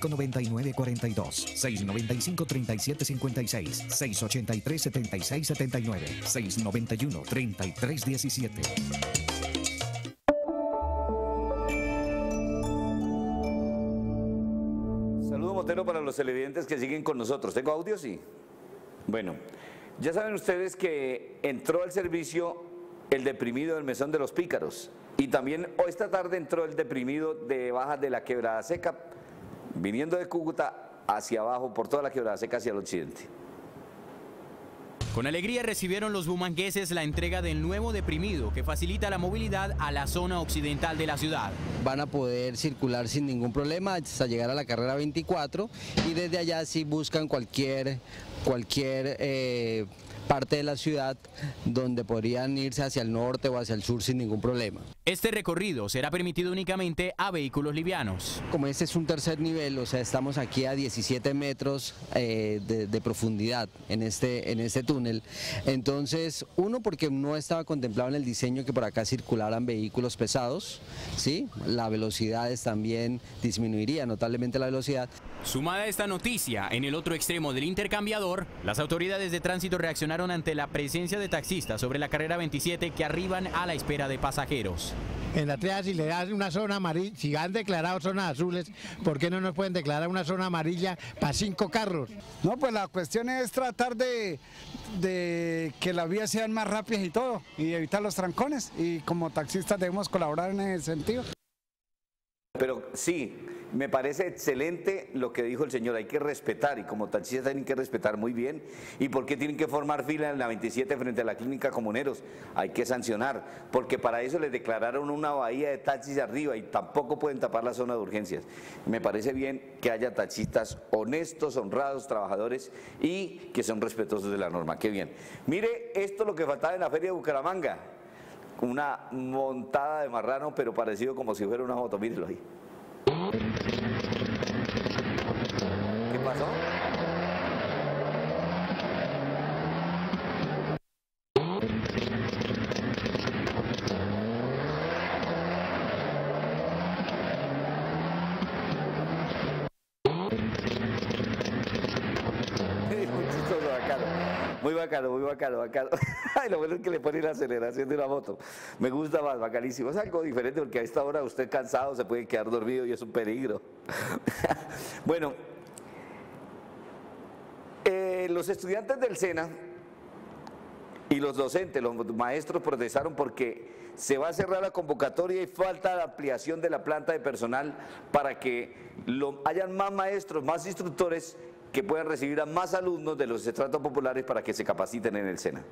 9942 695 3756 683 7679 691 3317 Saludo Motero para los televidentes que siguen con nosotros. ¿Tengo audio? Sí. Bueno, ya saben ustedes que entró al servicio el deprimido del mesón de los pícaros y también hoy esta tarde entró el deprimido de Bajas de la Quebrada Seca viniendo de Cúcuta hacia abajo por toda la Quebrada Seca hacia el occidente. Con alegría recibieron los bumangueses la entrega del nuevo deprimido que facilita la movilidad a la zona occidental de la ciudad. Van a poder circular sin ningún problema hasta llegar a la carrera 24 y desde allá si buscan cualquier, cualquier eh, parte de la ciudad donde podrían irse hacia el norte o hacia el sur sin ningún problema. Este recorrido será permitido únicamente a vehículos livianos. Como este es un tercer nivel, o sea, estamos aquí a 17 metros eh, de, de, profundidad en este, en este túnel. Entonces, uno, porque no estaba contemplado en el diseño que por acá circularan vehículos pesados, ¿sí? La velocidad también disminuiría notablemente la velocidad. Sumada a esta noticia, en el otro extremo del intercambiador, las autoridades de tránsito reaccionaron ante la presencia de taxistas sobre la carrera 27 que arriban a la espera de pasajeros. En la TEA si le dan una zona amarilla, si han declarado zonas azules, ¿por qué no nos pueden declarar una zona amarilla para cinco carros? No, pues la cuestión es tratar de, de que las vías sean más rápidas y todo, y evitar los trancones, y como taxistas debemos colaborar en ese sentido. Pero sí, me parece excelente lo que dijo el señor, hay que respetar y como taxistas tienen que respetar muy bien. ¿Y por qué tienen que formar fila en la 27 frente a la clínica Comuneros? Hay que sancionar, porque para eso les declararon una bahía de taxis arriba y tampoco pueden tapar la zona de urgencias. Me parece bien que haya taxistas honestos, honrados, trabajadores y que son respetuosos de la norma. Qué bien. Mire, esto es lo que faltaba en la feria de Bucaramanga. Una montada de marrano, pero parecido como si fuera una moto. Mírenlo ahí. ¿Qué pasó? Muy bacano, muy bacano, bacano. Ay, lo bueno es que le pone la aceleración de una moto. Me gusta más, bacanísimo. Es algo diferente porque a esta hora usted cansado se puede quedar dormido y es un peligro. bueno, eh, los estudiantes del SENA y los docentes, los maestros protestaron porque se va a cerrar la convocatoria y falta la ampliación de la planta de personal para que hayan más maestros, más instructores que puedan recibir a más alumnos de los estratos populares para que se capaciten en el SENA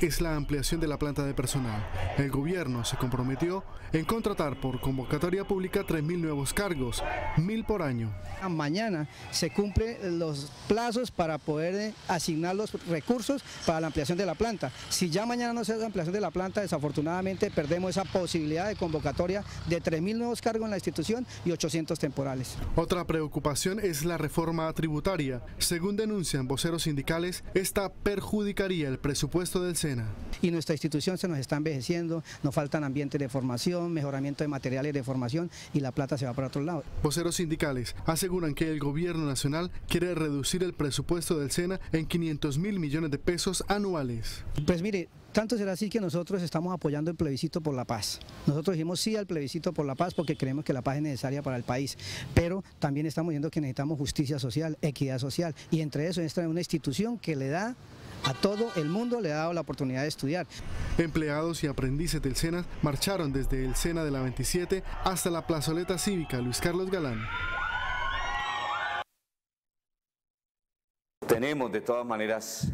es la ampliación de la planta de personal. El gobierno se comprometió en contratar por convocatoria pública 3.000 nuevos cargos, 1.000 por año. Mañana se cumplen los plazos para poder asignar los recursos para la ampliación de la planta. Si ya mañana no se hace la ampliación de la planta, desafortunadamente perdemos esa posibilidad de convocatoria de 3.000 nuevos cargos en la institución y 800 temporales. Otra preocupación es la reforma tributaria. Según denuncian voceros sindicales, esta perjudicaría el presupuesto de el SENA. Y nuestra institución se nos está envejeciendo, nos faltan ambientes de formación, mejoramiento de materiales de formación y la plata se va para otro lado. Voceros sindicales aseguran que el gobierno nacional quiere reducir el presupuesto del SENA en 500 mil millones de pesos anuales. Pues mire, tanto será así que nosotros estamos apoyando el plebiscito por la paz. Nosotros dijimos sí al plebiscito por la paz porque creemos que la paz es necesaria para el país, pero también estamos viendo que necesitamos justicia social, equidad social y entre eso esta es una institución que le da a todo el mundo le ha dado la oportunidad de estudiar. Empleados y aprendices del SENA marcharon desde el SENA de la 27 hasta la plazoleta cívica Luis Carlos Galán. Tenemos de todas maneras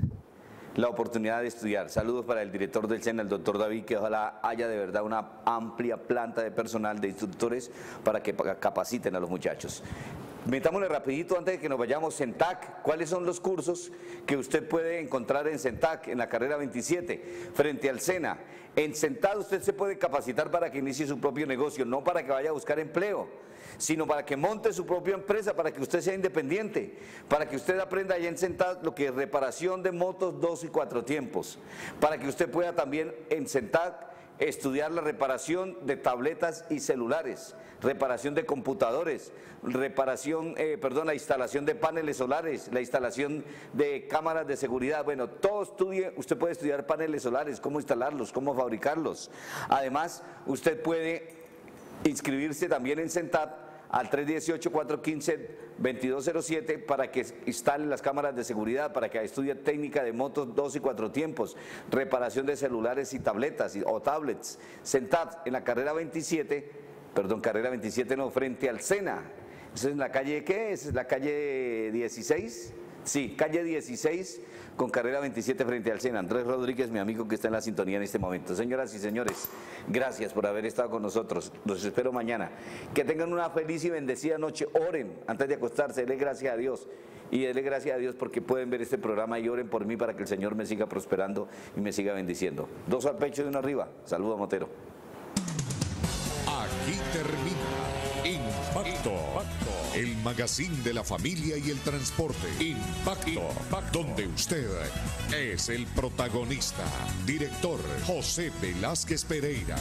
la oportunidad de estudiar. Saludos para el director del SENA, el doctor David, que ojalá haya de verdad una amplia planta de personal, de instructores, para que capaciten a los muchachos. Metámosle rapidito antes de que nos vayamos, CENTAC, ¿cuáles son los cursos que usted puede encontrar en CENTAC, en la carrera 27, frente al SENA? En CENTAC usted se puede capacitar para que inicie su propio negocio, no para que vaya a buscar empleo sino para que monte su propia empresa, para que usted sea independiente, para que usted aprenda allá en CENTAC lo que es reparación de motos dos y cuatro tiempos, para que usted pueda también en CENTAC estudiar la reparación de tabletas y celulares, reparación de computadores, reparación, eh, perdón, la instalación de paneles solares, la instalación de cámaras de seguridad. Bueno, todo estudie, usted puede estudiar paneles solares, cómo instalarlos, cómo fabricarlos. Además, usted puede inscribirse también en CENTAP al 318-415-2207 para que instale las cámaras de seguridad, para que estudie técnica de motos dos y cuatro tiempos, reparación de celulares y tabletas o tablets. Sentad en la carrera 27, perdón, carrera 27 no, frente al SENA. ¿Eso es en la calle qué? ¿Es la calle 16? Sí, calle 16 con carrera 27 frente al SENA. Andrés Rodríguez, mi amigo que está en la sintonía en este momento. Señoras y señores, gracias por haber estado con nosotros. Los espero mañana. Que tengan una feliz y bendecida noche. Oren antes de acostarse. Dele gracias a Dios. Y dele gracias a Dios porque pueden ver este programa y oren por mí para que el Señor me siga prosperando y me siga bendiciendo. Dos al pecho y uno arriba. Saludos, Motero. Aquí termina Impacto el magazine de la familia y el transporte. Impacto, donde usted es el protagonista. Director José Velázquez Pereira.